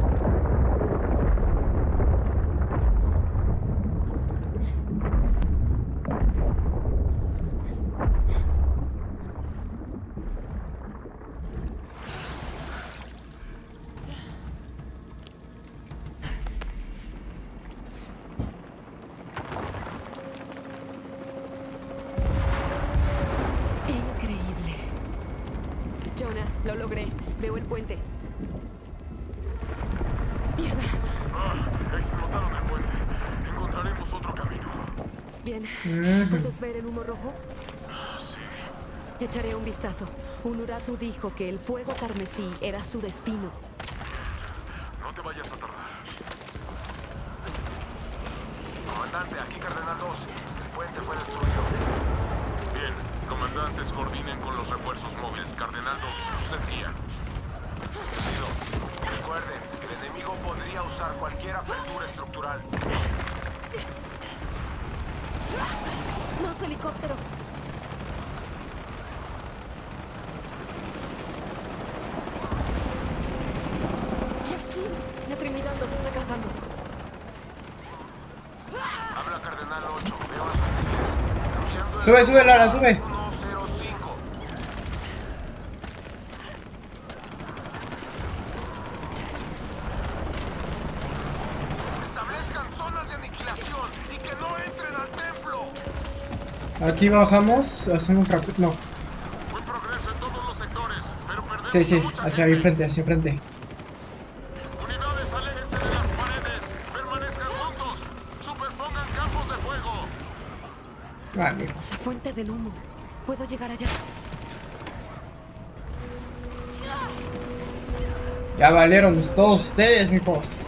Increíble. Jonah, lo logré. Veo el puente. Mierda. Ah, explotaron el puente. Encontraremos otro camino. Bien. Ujú. ¿Puedes ver el humo rojo? Sí. Echaré un vistazo. Unuratu dijo que el fuego carmesí era su destino. Sube, sube, Lara, sube. 105. Establezcan zonas de aniquilación y que no entren al templo. Aquí bajamos, hacemos rápido. No. Buen progreso en todos los sectores, pero perdemos Sí, sí, hacia ahí frente, hacia frente. Valieron todos ustedes, mijos.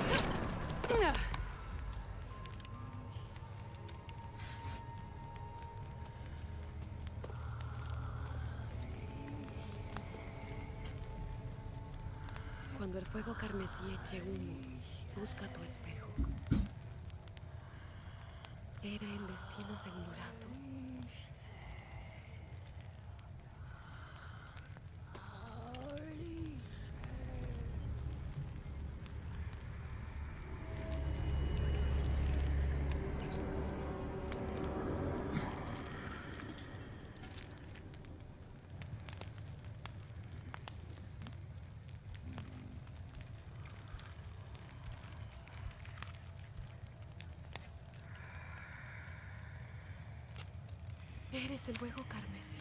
Eres el fuego carmesí.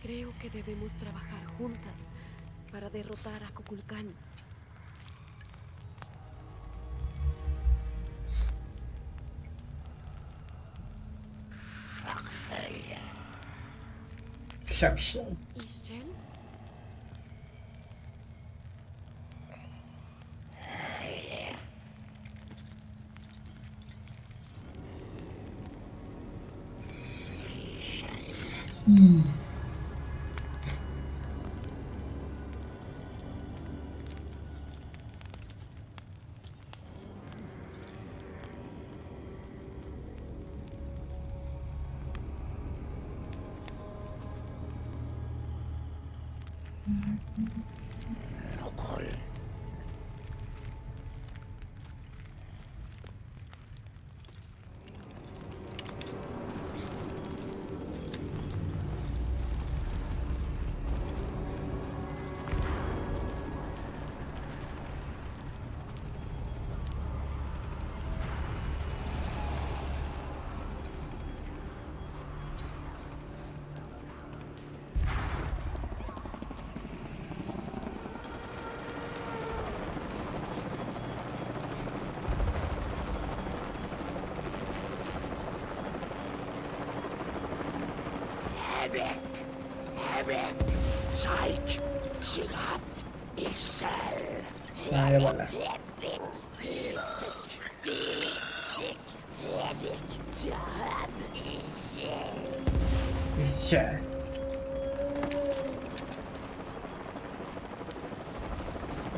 Creo que debemos trabajar juntas para derrotar a Kukulkan.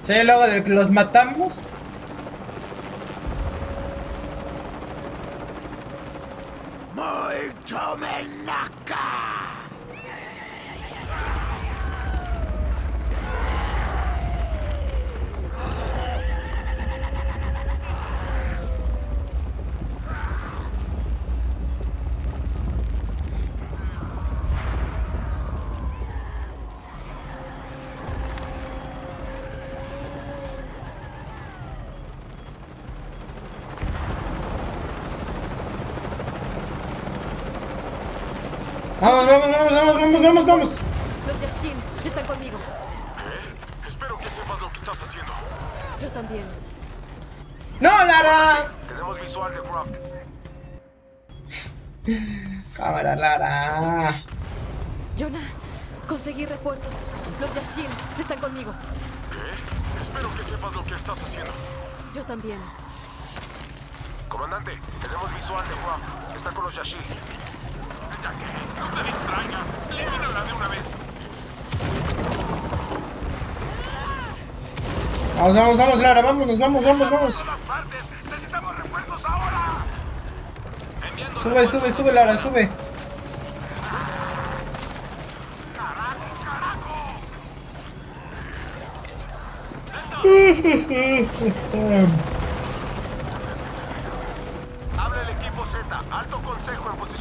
Sí, luego de que los matamos. Vamos, vamos, vamos. Los Yashin están conmigo. ¿Qué? Espero que sepas lo que estás haciendo. Yo también. ¡No, Lara! Tenemos visual de Croft. Cámara, Lara. Jonah, conseguí refuerzos. Los Yashin están conmigo. ¿Qué? Espero que sepas lo que estás haciendo. Yo también. Comandante, tenemos visual de Croft. Está con los ya que no te distraigas. Elimínala de una vez. Vamos, vamos, vamos, Lara, vámonos, vamos, vamos, vamos. Sube, sube, sube, Lara, sube. Carajo, carajo.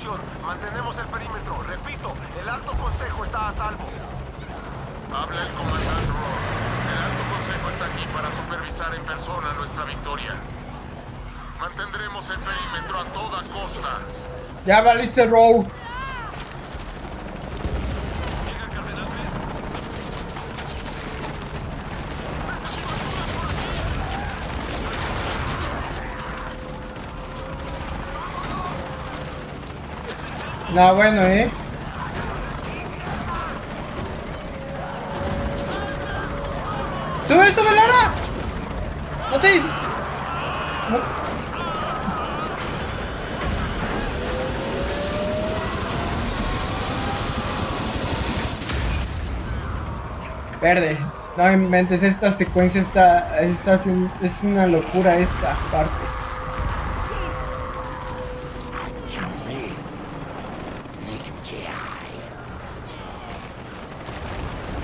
Posición. Mantenemos el perímetro. Repito, el Alto Consejo está a salvo. Habla el comandante Rohr. El Alto Consejo está aquí para supervisar en persona nuestra victoria. Mantendremos el perímetro a toda costa. Ya valiste, Row. No, bueno, eh. ¡Sube, sube, Lara! ¡No te dis- No. Verde. No inventes, esta secuencia está, está es una locura esta parte.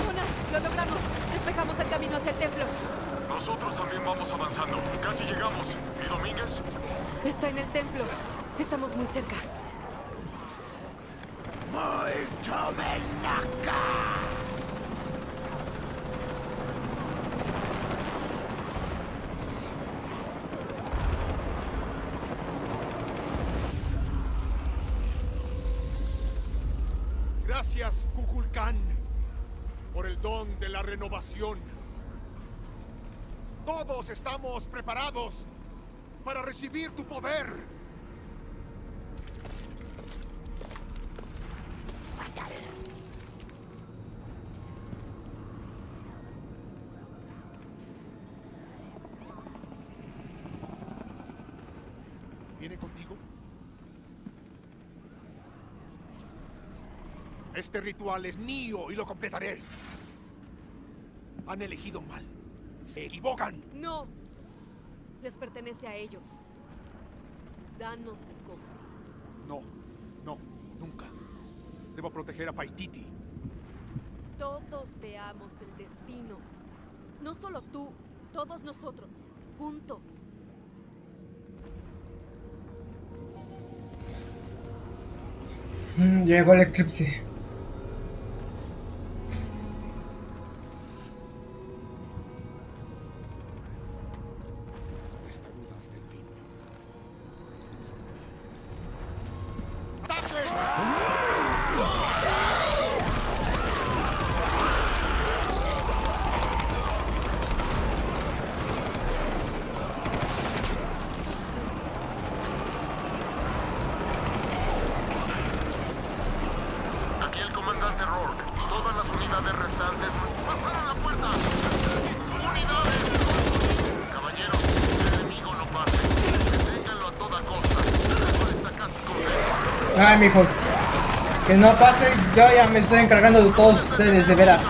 Una, lo logramos. Despejamos el camino hacia el templo. Nosotros también vamos avanzando. Casi llegamos. ¿Y Domínguez? Está en el templo. Estamos muy cerca. Molto menaca. Gracias, Kukulkan, por el don de la renovación. Todos estamos preparados para recibir tu poder. ¿Viene contigo? Este ritual es mío y lo completaré. Han elegido mal. Se equivocan. No. Les pertenece a ellos. Danos el cofre. No, no, nunca. Debo proteger a Paititi. Todos veamos el destino. No solo tú, todos nosotros. Juntos. Mm, Llegó el eclipse. Mijos. Que no pase, yo ya me estoy encargando de todos ustedes, de veras.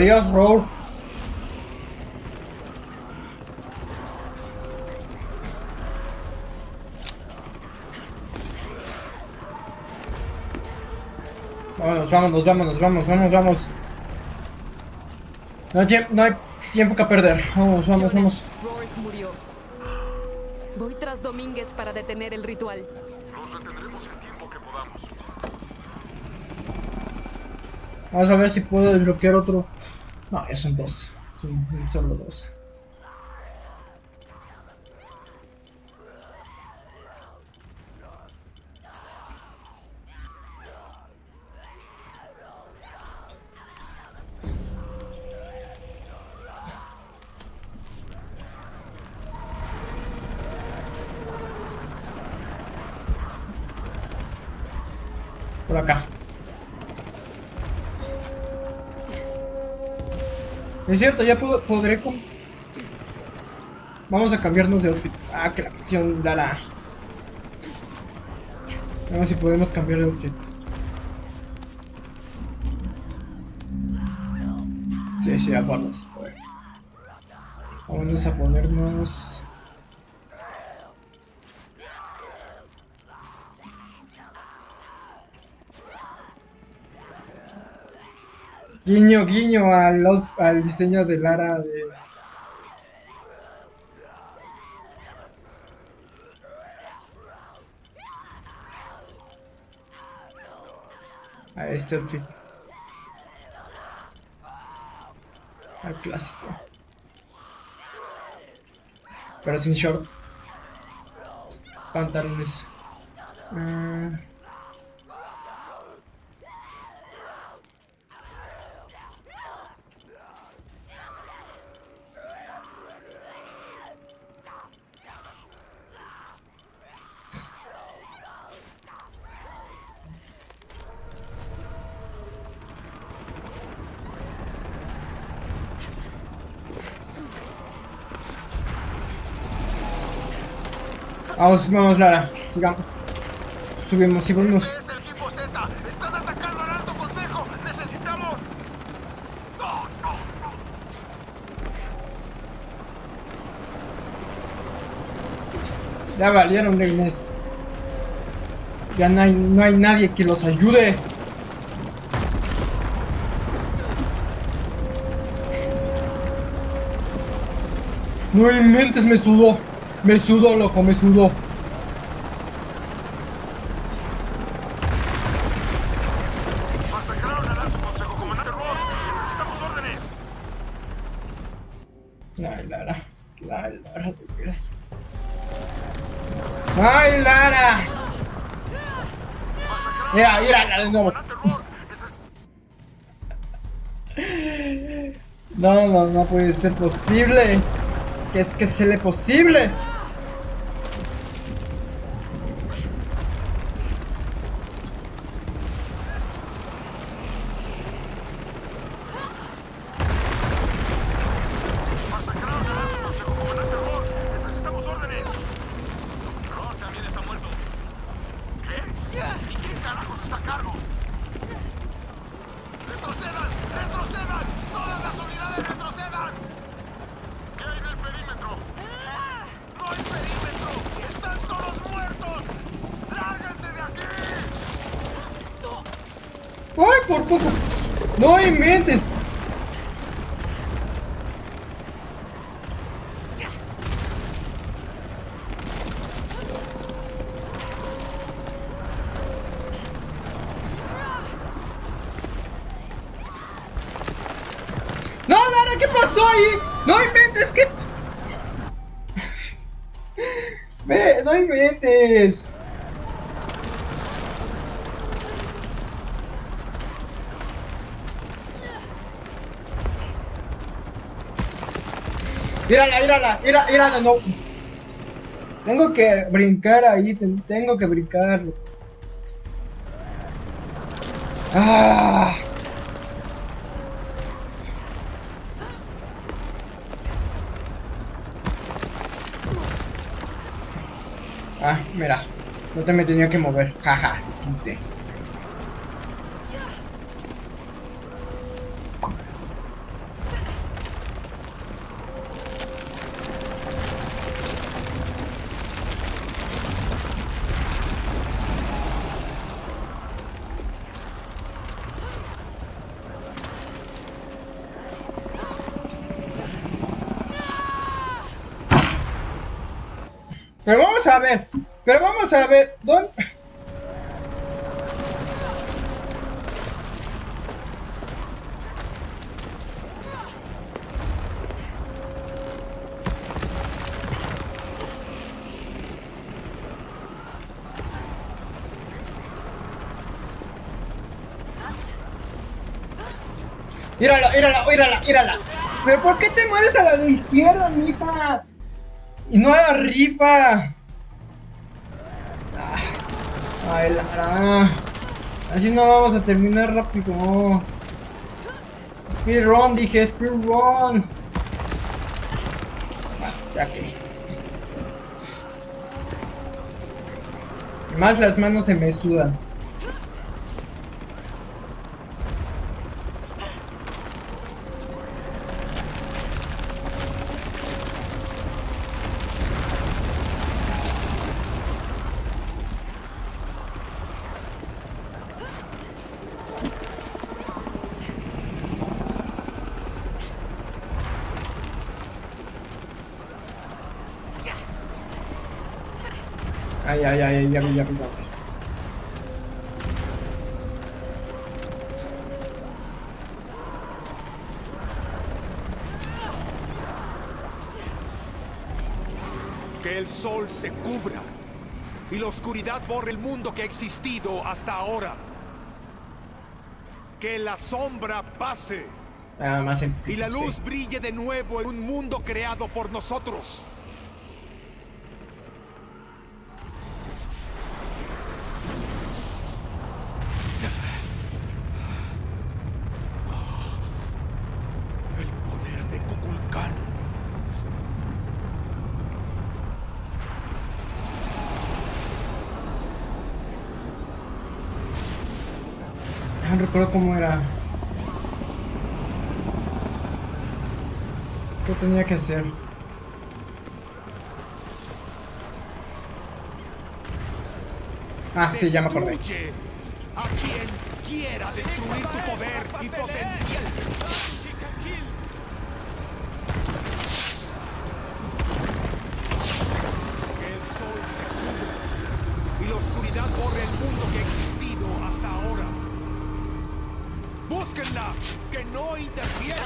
Adiós, Roar. Vámonos, vámonos, vámonos, vamos, vamos, vamos. No, hay no hay tiempo que perder. Vamos, vamos, vamos. murió. Voy tras Domínguez para detener el ritual. El tiempo que podamos. Vamos a ver si puedo desbloquear otro. No, ya son dos. Son solo dos. Cierto, ya puedo, podré. Vamos a cambiarnos de outfit. Ah, que la canción dará. Vamos si podemos cambiar de outfit. Sí, sí, a. Vamos a ponernos... Guiño, guiño al, al diseño de Lara de... A este outfit. Al clásico. Pero sin short. Pantalones. Ah. Vamos, vamos, Lara. Sigamos. Subimos, subimos. Este es el equipo Z. Están atacando al alto consejo. Necesitamos. No, no, no. Ya valieron, Reines. Ya no hay, no hay nadie que los ayude. No inventes, me sudó. Me sudó, loco, me sudó. Masacraron al alto consejo, comandante Rock. Necesitamos órdenes. Ay, Lara. Ay, Lara, de veras. ¡Ay, Lara! Mira, mira, Lara, nuevo. No, no, no puede ser posible. ¿Qué es que se le posible? Mírala, mírala, mírala, no. Tengo que brincar ahí, ten- tengo que brincar. Ah. Ah, mira. No te me tenía que mover. Jaja, quise. Pero vamos a ver. Pero vamos a ver. ¿Dónde? Mírala, mírala, mírala, mírala. ¿Pero por qué te mueves a la izquierda, mija? Y no arriba. Ah, Ay, Lara. Así no vamos a terminar rápido. Speedrun, dije speedrun. Bueno, ya que. Más las manos se me sudan. Que el sol se cubra y la oscuridad borre el mundo que ha existido hasta ahora. Que la sombra pase más y la luz brille de nuevo en un mundo creado por nosotros. El poder de Kukulkan. Ah, No recuerdo cómo era. ¿Qué tenía que hacer? Ah, sí, ya me acordé. A quien quiera destruir tu poder y potencial. El sol se cubra y la oscuridad borre el mundo que ha existido hasta ahora. Búsquenla, que no interfiera.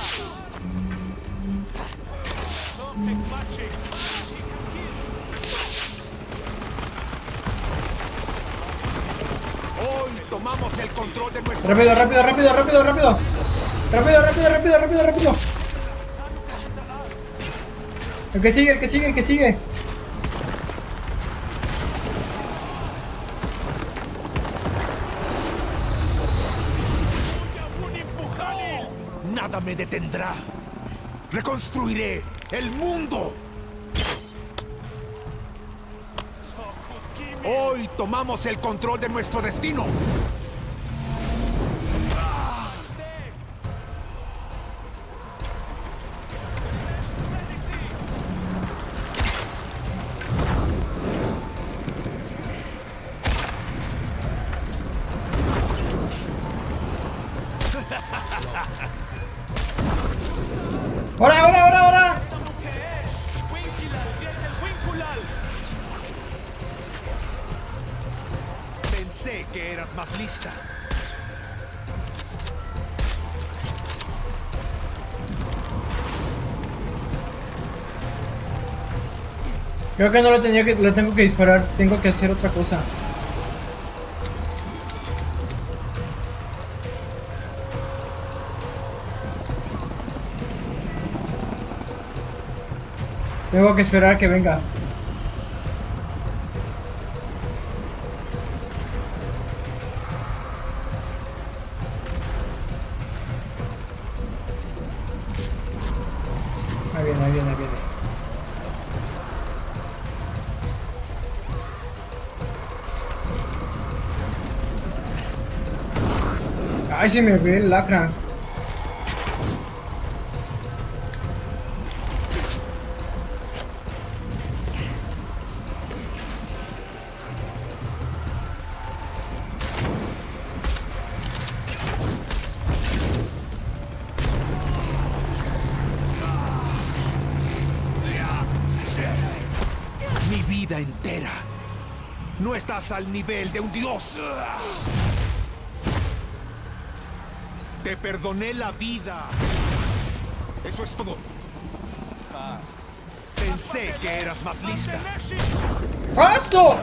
Hoy tomamos el control de nuestra Rápido, rápido, rápido, rápido, rápido. Rápido, rápido, rápido, rápido, rápido. El que sigue, el que sigue, el que sigue. Me detendrá. Reconstruiré el mundo. Hoy tomamos el control de nuestro destino. Creo que no lo tenía que, lo tengo que disparar, tengo que hacer otra cosa. Tengo que esperar a que venga. Ay, se me ve el lacra. Mi vida entera. No estás al nivel de un dios. Te perdoné la vida. Eso es todo. Pensé que eras más lista. ¡Paso!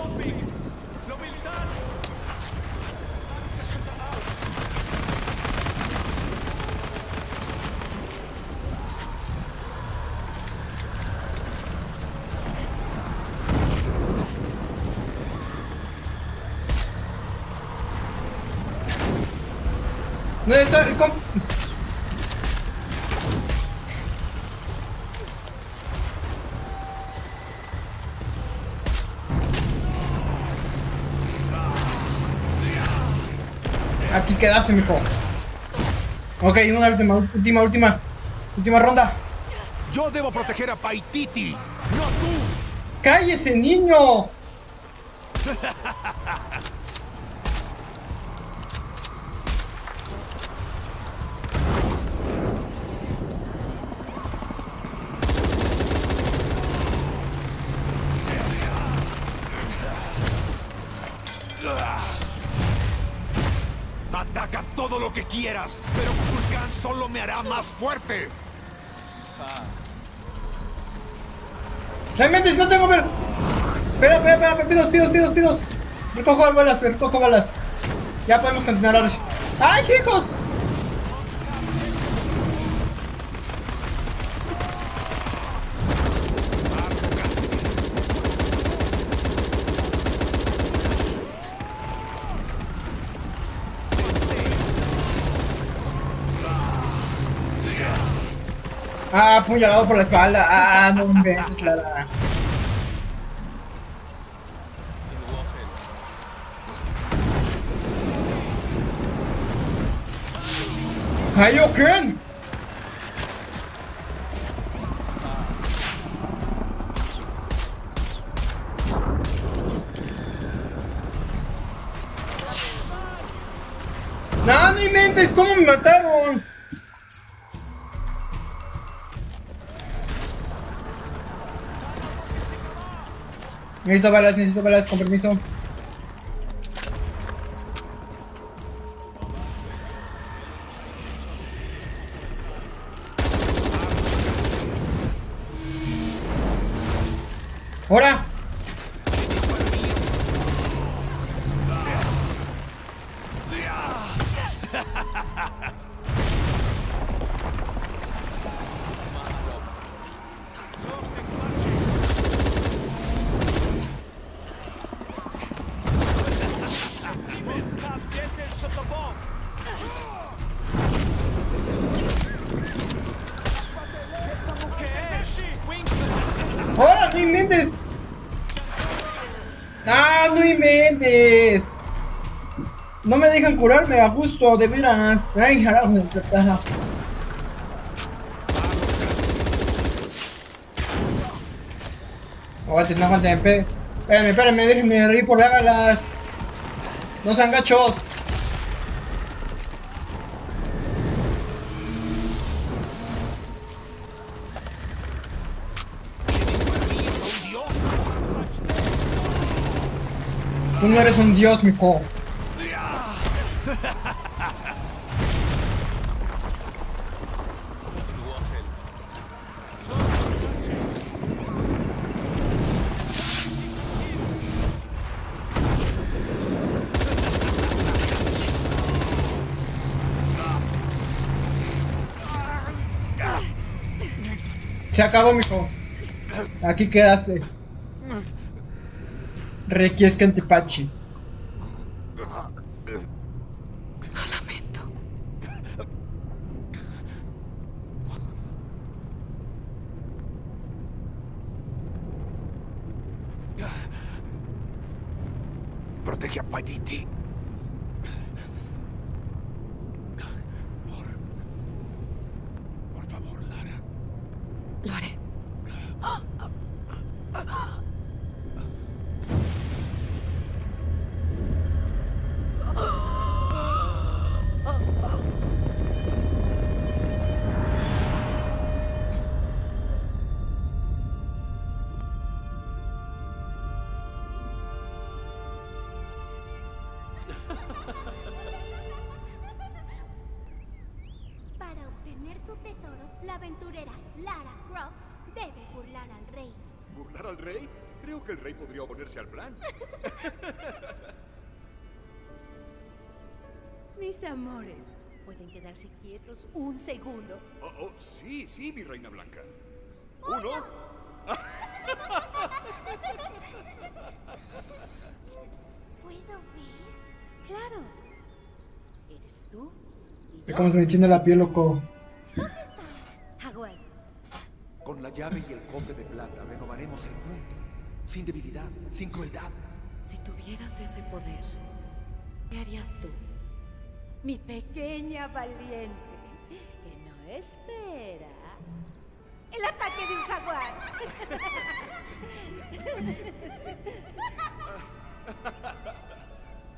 Quedaste, mijo. Ok, una última, última, última. Última ronda. Yo debo proteger a Paititi, no tú. ¡Cállese, niño! Lo que quieras, pero Kukulkan solo me hará más fuerte. Realmente no tengo ver. Espera, espera, espera, pidos, pidos, pidos, pidos. Recojo balas, recojo balas. Ya podemos continuar ahora. ¡Ay, chicos! Ah, apuñalado por la espalda. Ah, no inventes, Lara. Kaioken! ¿cómo me mataron? Necesito balas, necesito balas, con permiso. Curarme a gusto, de veras. Ay, carajo. Aguante, no aguante, espérame, espérame, déjenme reír por las. No sean gachos. Tú no eres un dios, mijo. Se acabó, mijo. Aquí quedaste. Requiesca antipachi. Creo que el rey podría oponerse al plan. Mis amores, ¿pueden quedarse quietos un segundo? Oh, oh, sí, sí, mi reina blanca. Uno. ¿Puedo ver? Claro. ¿Eres tú? Ve cómo se me enchina la piel, loco. Hawái. Con la llave y el cofre de plata renovaremos el mundo. Sin debilidad, sin crueldad. Si tuvieras ese poder, ¿qué harías tú? Mi pequeña valiente, que no espera el ataque de un jaguar.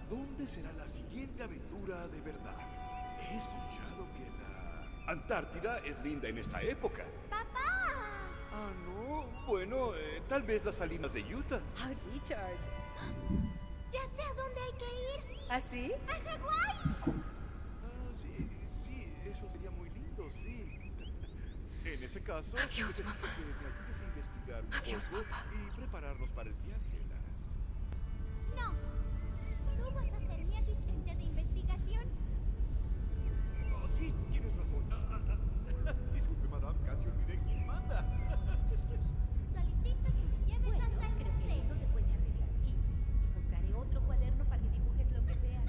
¿Dónde será la siguiente aventura de verdad? He escuchado que la Antártida es linda en esta época. ¡Papá! Ah, no. Bueno, eh, tal vez las salinas de Utah. Ah, Richard. Ya sé a dónde hay que ir. ¿Así? ¡A Hawái! Ah, sí, sí, eso sería muy lindo, sí. En ese caso, Adiós, mamá. que me ayudes a investigar un Adiós, poco papá. y prepararnos para el viaje, Lara. No. ¿Tú vas a ser mi asistente de investigación? Oh, sí, tienes razón. Ah, ah, ah. Disculpe, madame, casi olvidé quién manda. Solicito que me lleves Bueno, hasta el creo que museo. eso se puede arreglar. Y compraré otro cuaderno para que dibujes lo que veas.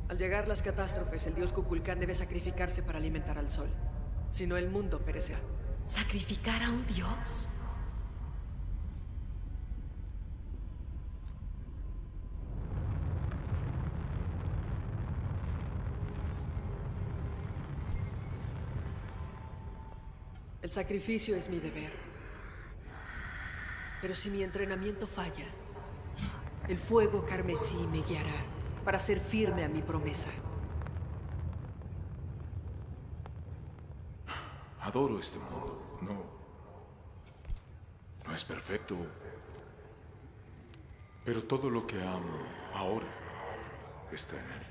Al llegar las catástrofes, el dios Kukulcán debe sacrificarse para alimentar al sol. Si no, el mundo perecerá. ¿Sacrificar a un dios? El sacrificio es mi deber. Pero si mi entrenamiento falla, el fuego carmesí me guiará para ser firme a mi promesa. Adoro este mundo. No. No es perfecto. Pero todo lo que amo ahora está en él.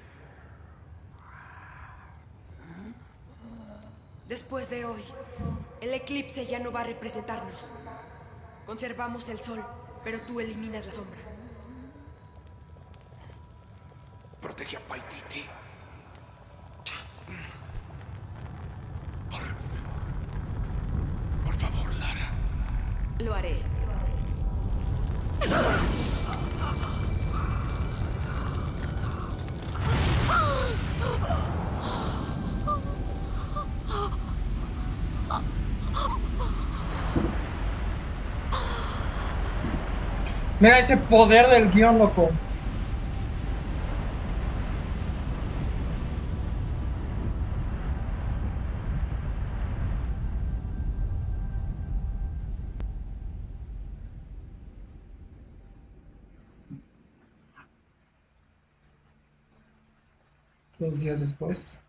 Después de hoy, el eclipse ya no va a representarnos. Conservamos el sol, pero tú eliminas la sombra. Protege a Paititi. Por, por favor, Lara. Lo haré. Mira ese poder del guion, loco. Días después.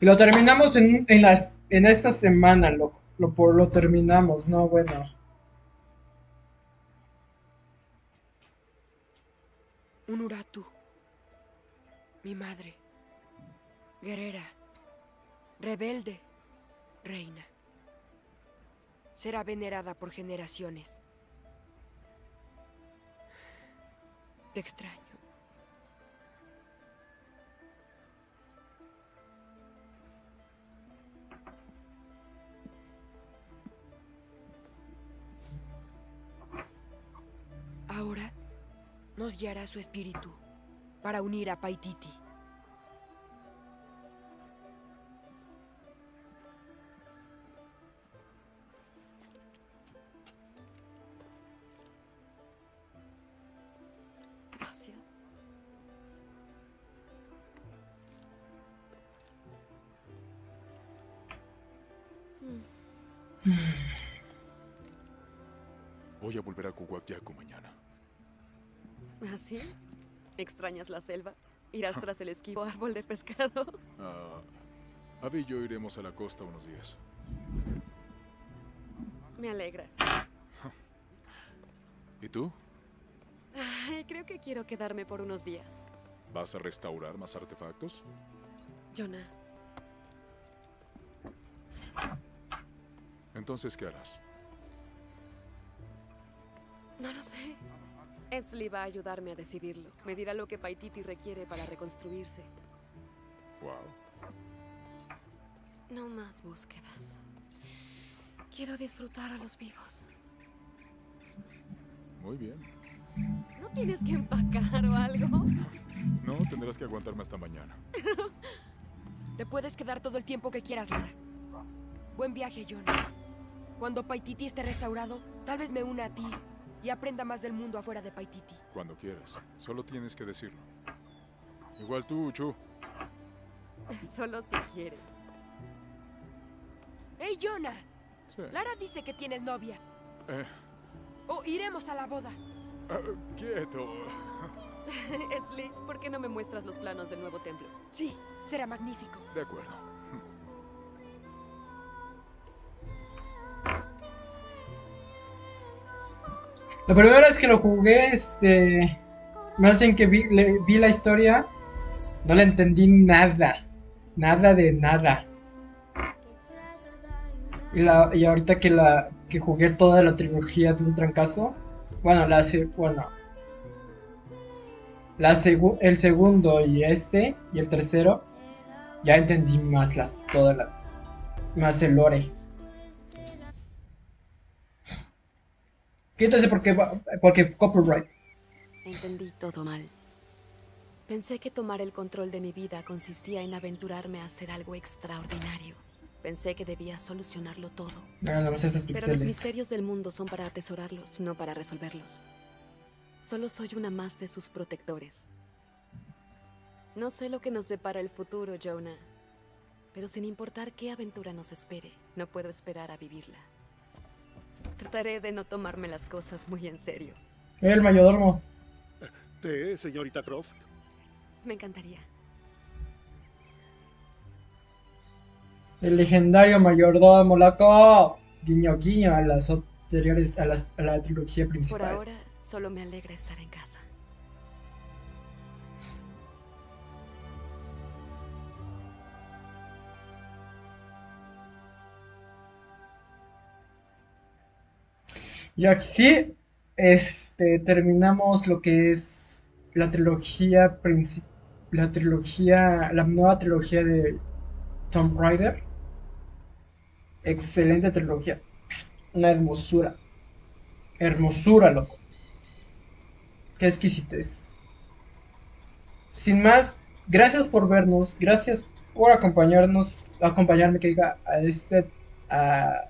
Y lo terminamos en, en, las, en esta semana, lo, lo, lo terminamos, ¿no? Bueno. Un Uratu. Mi madre. Guerrera. Rebelde. Reina. Será venerada por generaciones. Te extraño. Ahora nos guiará su espíritu para unir a Paititi. ¿Así? ¿Ah, ¿Extrañas la selva? ¿Irás tras el esquivo árbol de pescado? Ah, Abby y yo iremos a la costa unos días. Me alegra. ¿Y tú? Ay, creo que quiero quedarme por unos días. ¿Vas a restaurar más artefactos? Jonah, Entonces, ¿qué harás? no lo sé. Esley va a ayudarme a decidirlo. Me dirá lo que Paititi requiere para reconstruirse. Wow. No más búsquedas. Quiero disfrutar a los vivos. Muy bien. ¿No tienes que empacar o algo? No, tendrás que aguantarme hasta mañana. Te puedes quedar todo el tiempo que quieras, Lara. Buen viaje, John. Cuando Paititi esté restaurado, tal vez me una a ti y aprenda más del mundo afuera de Paititi. Cuando quieras. Solo tienes que decirlo. Igual tú, Chu. Solo si quiere. ¡Hey, Jonah! Sí. Lara dice que tienes novia. Eh, O iremos a la boda. ah, quieto. Esley, ¿por qué no me muestras los planos del nuevo templo? Sí, será magnífico. De acuerdo. La primera vez que lo jugué, este. Más en que vi, le- vi la historia, no le entendí nada. Nada de nada. Y, la, y ahorita que la que jugué toda la trilogía de un trancazo, bueno, la bueno, la segu- el segundo y este y el tercero, ya entendí más las todas las más el lore. Quítese porque porque copyright. Entendí todo mal. Pensé que tomar el control de mi vida consistía en aventurarme a hacer algo extraordinario. Pensé que debía solucionarlo todo. No, Pero los misterios del mundo son para atesorarlos, no para resolverlos. Solo soy una más de sus protectores. No sé lo que nos depara el futuro, Jonah. Pero sin importar qué aventura nos espere, no puedo esperar a vivirla. Trataré de no tomarme las cosas muy en serio. El mayordomo. ¿Té, señorita Croft? Me encantaría. El legendario mayordomo, loco. Guiño, guiño a las anteriores, a, las- a la trilogía Por principal. ahora, solo me alegra estar en casa. Y aquí sí, este, terminamos lo que es la trilogía princi- la trilogía, la nueva trilogía de Tomb Raider. Excelente trilogía. Una hermosura. Hermosura, loco. Qué exquisitez. Sin más, gracias por vernos, gracias por acompañarnos, acompañarme que diga a este a,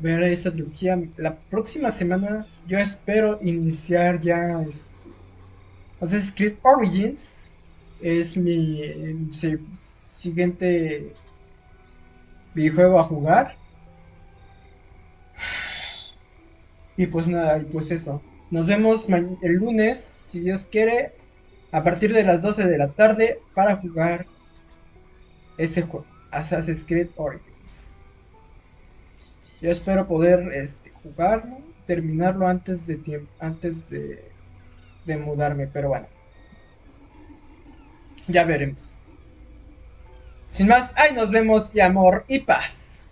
ver esta trilogía. La próxima semana yo espero iniciar ya este, Assassin's Creed Origins. Es mi si- siguiente videojuego a jugar. Y pues nada, y pues eso. Nos vemos el lunes, si Dios quiere, a partir de las 12 de la tarde para jugar ese juego, Assassin's Creed Origins. Yo espero poder este, jugarlo, terminarlo antes de tiempo, antes de, de mudarme, pero bueno. Ya veremos. Sin más, ahí nos vemos y amor y paz.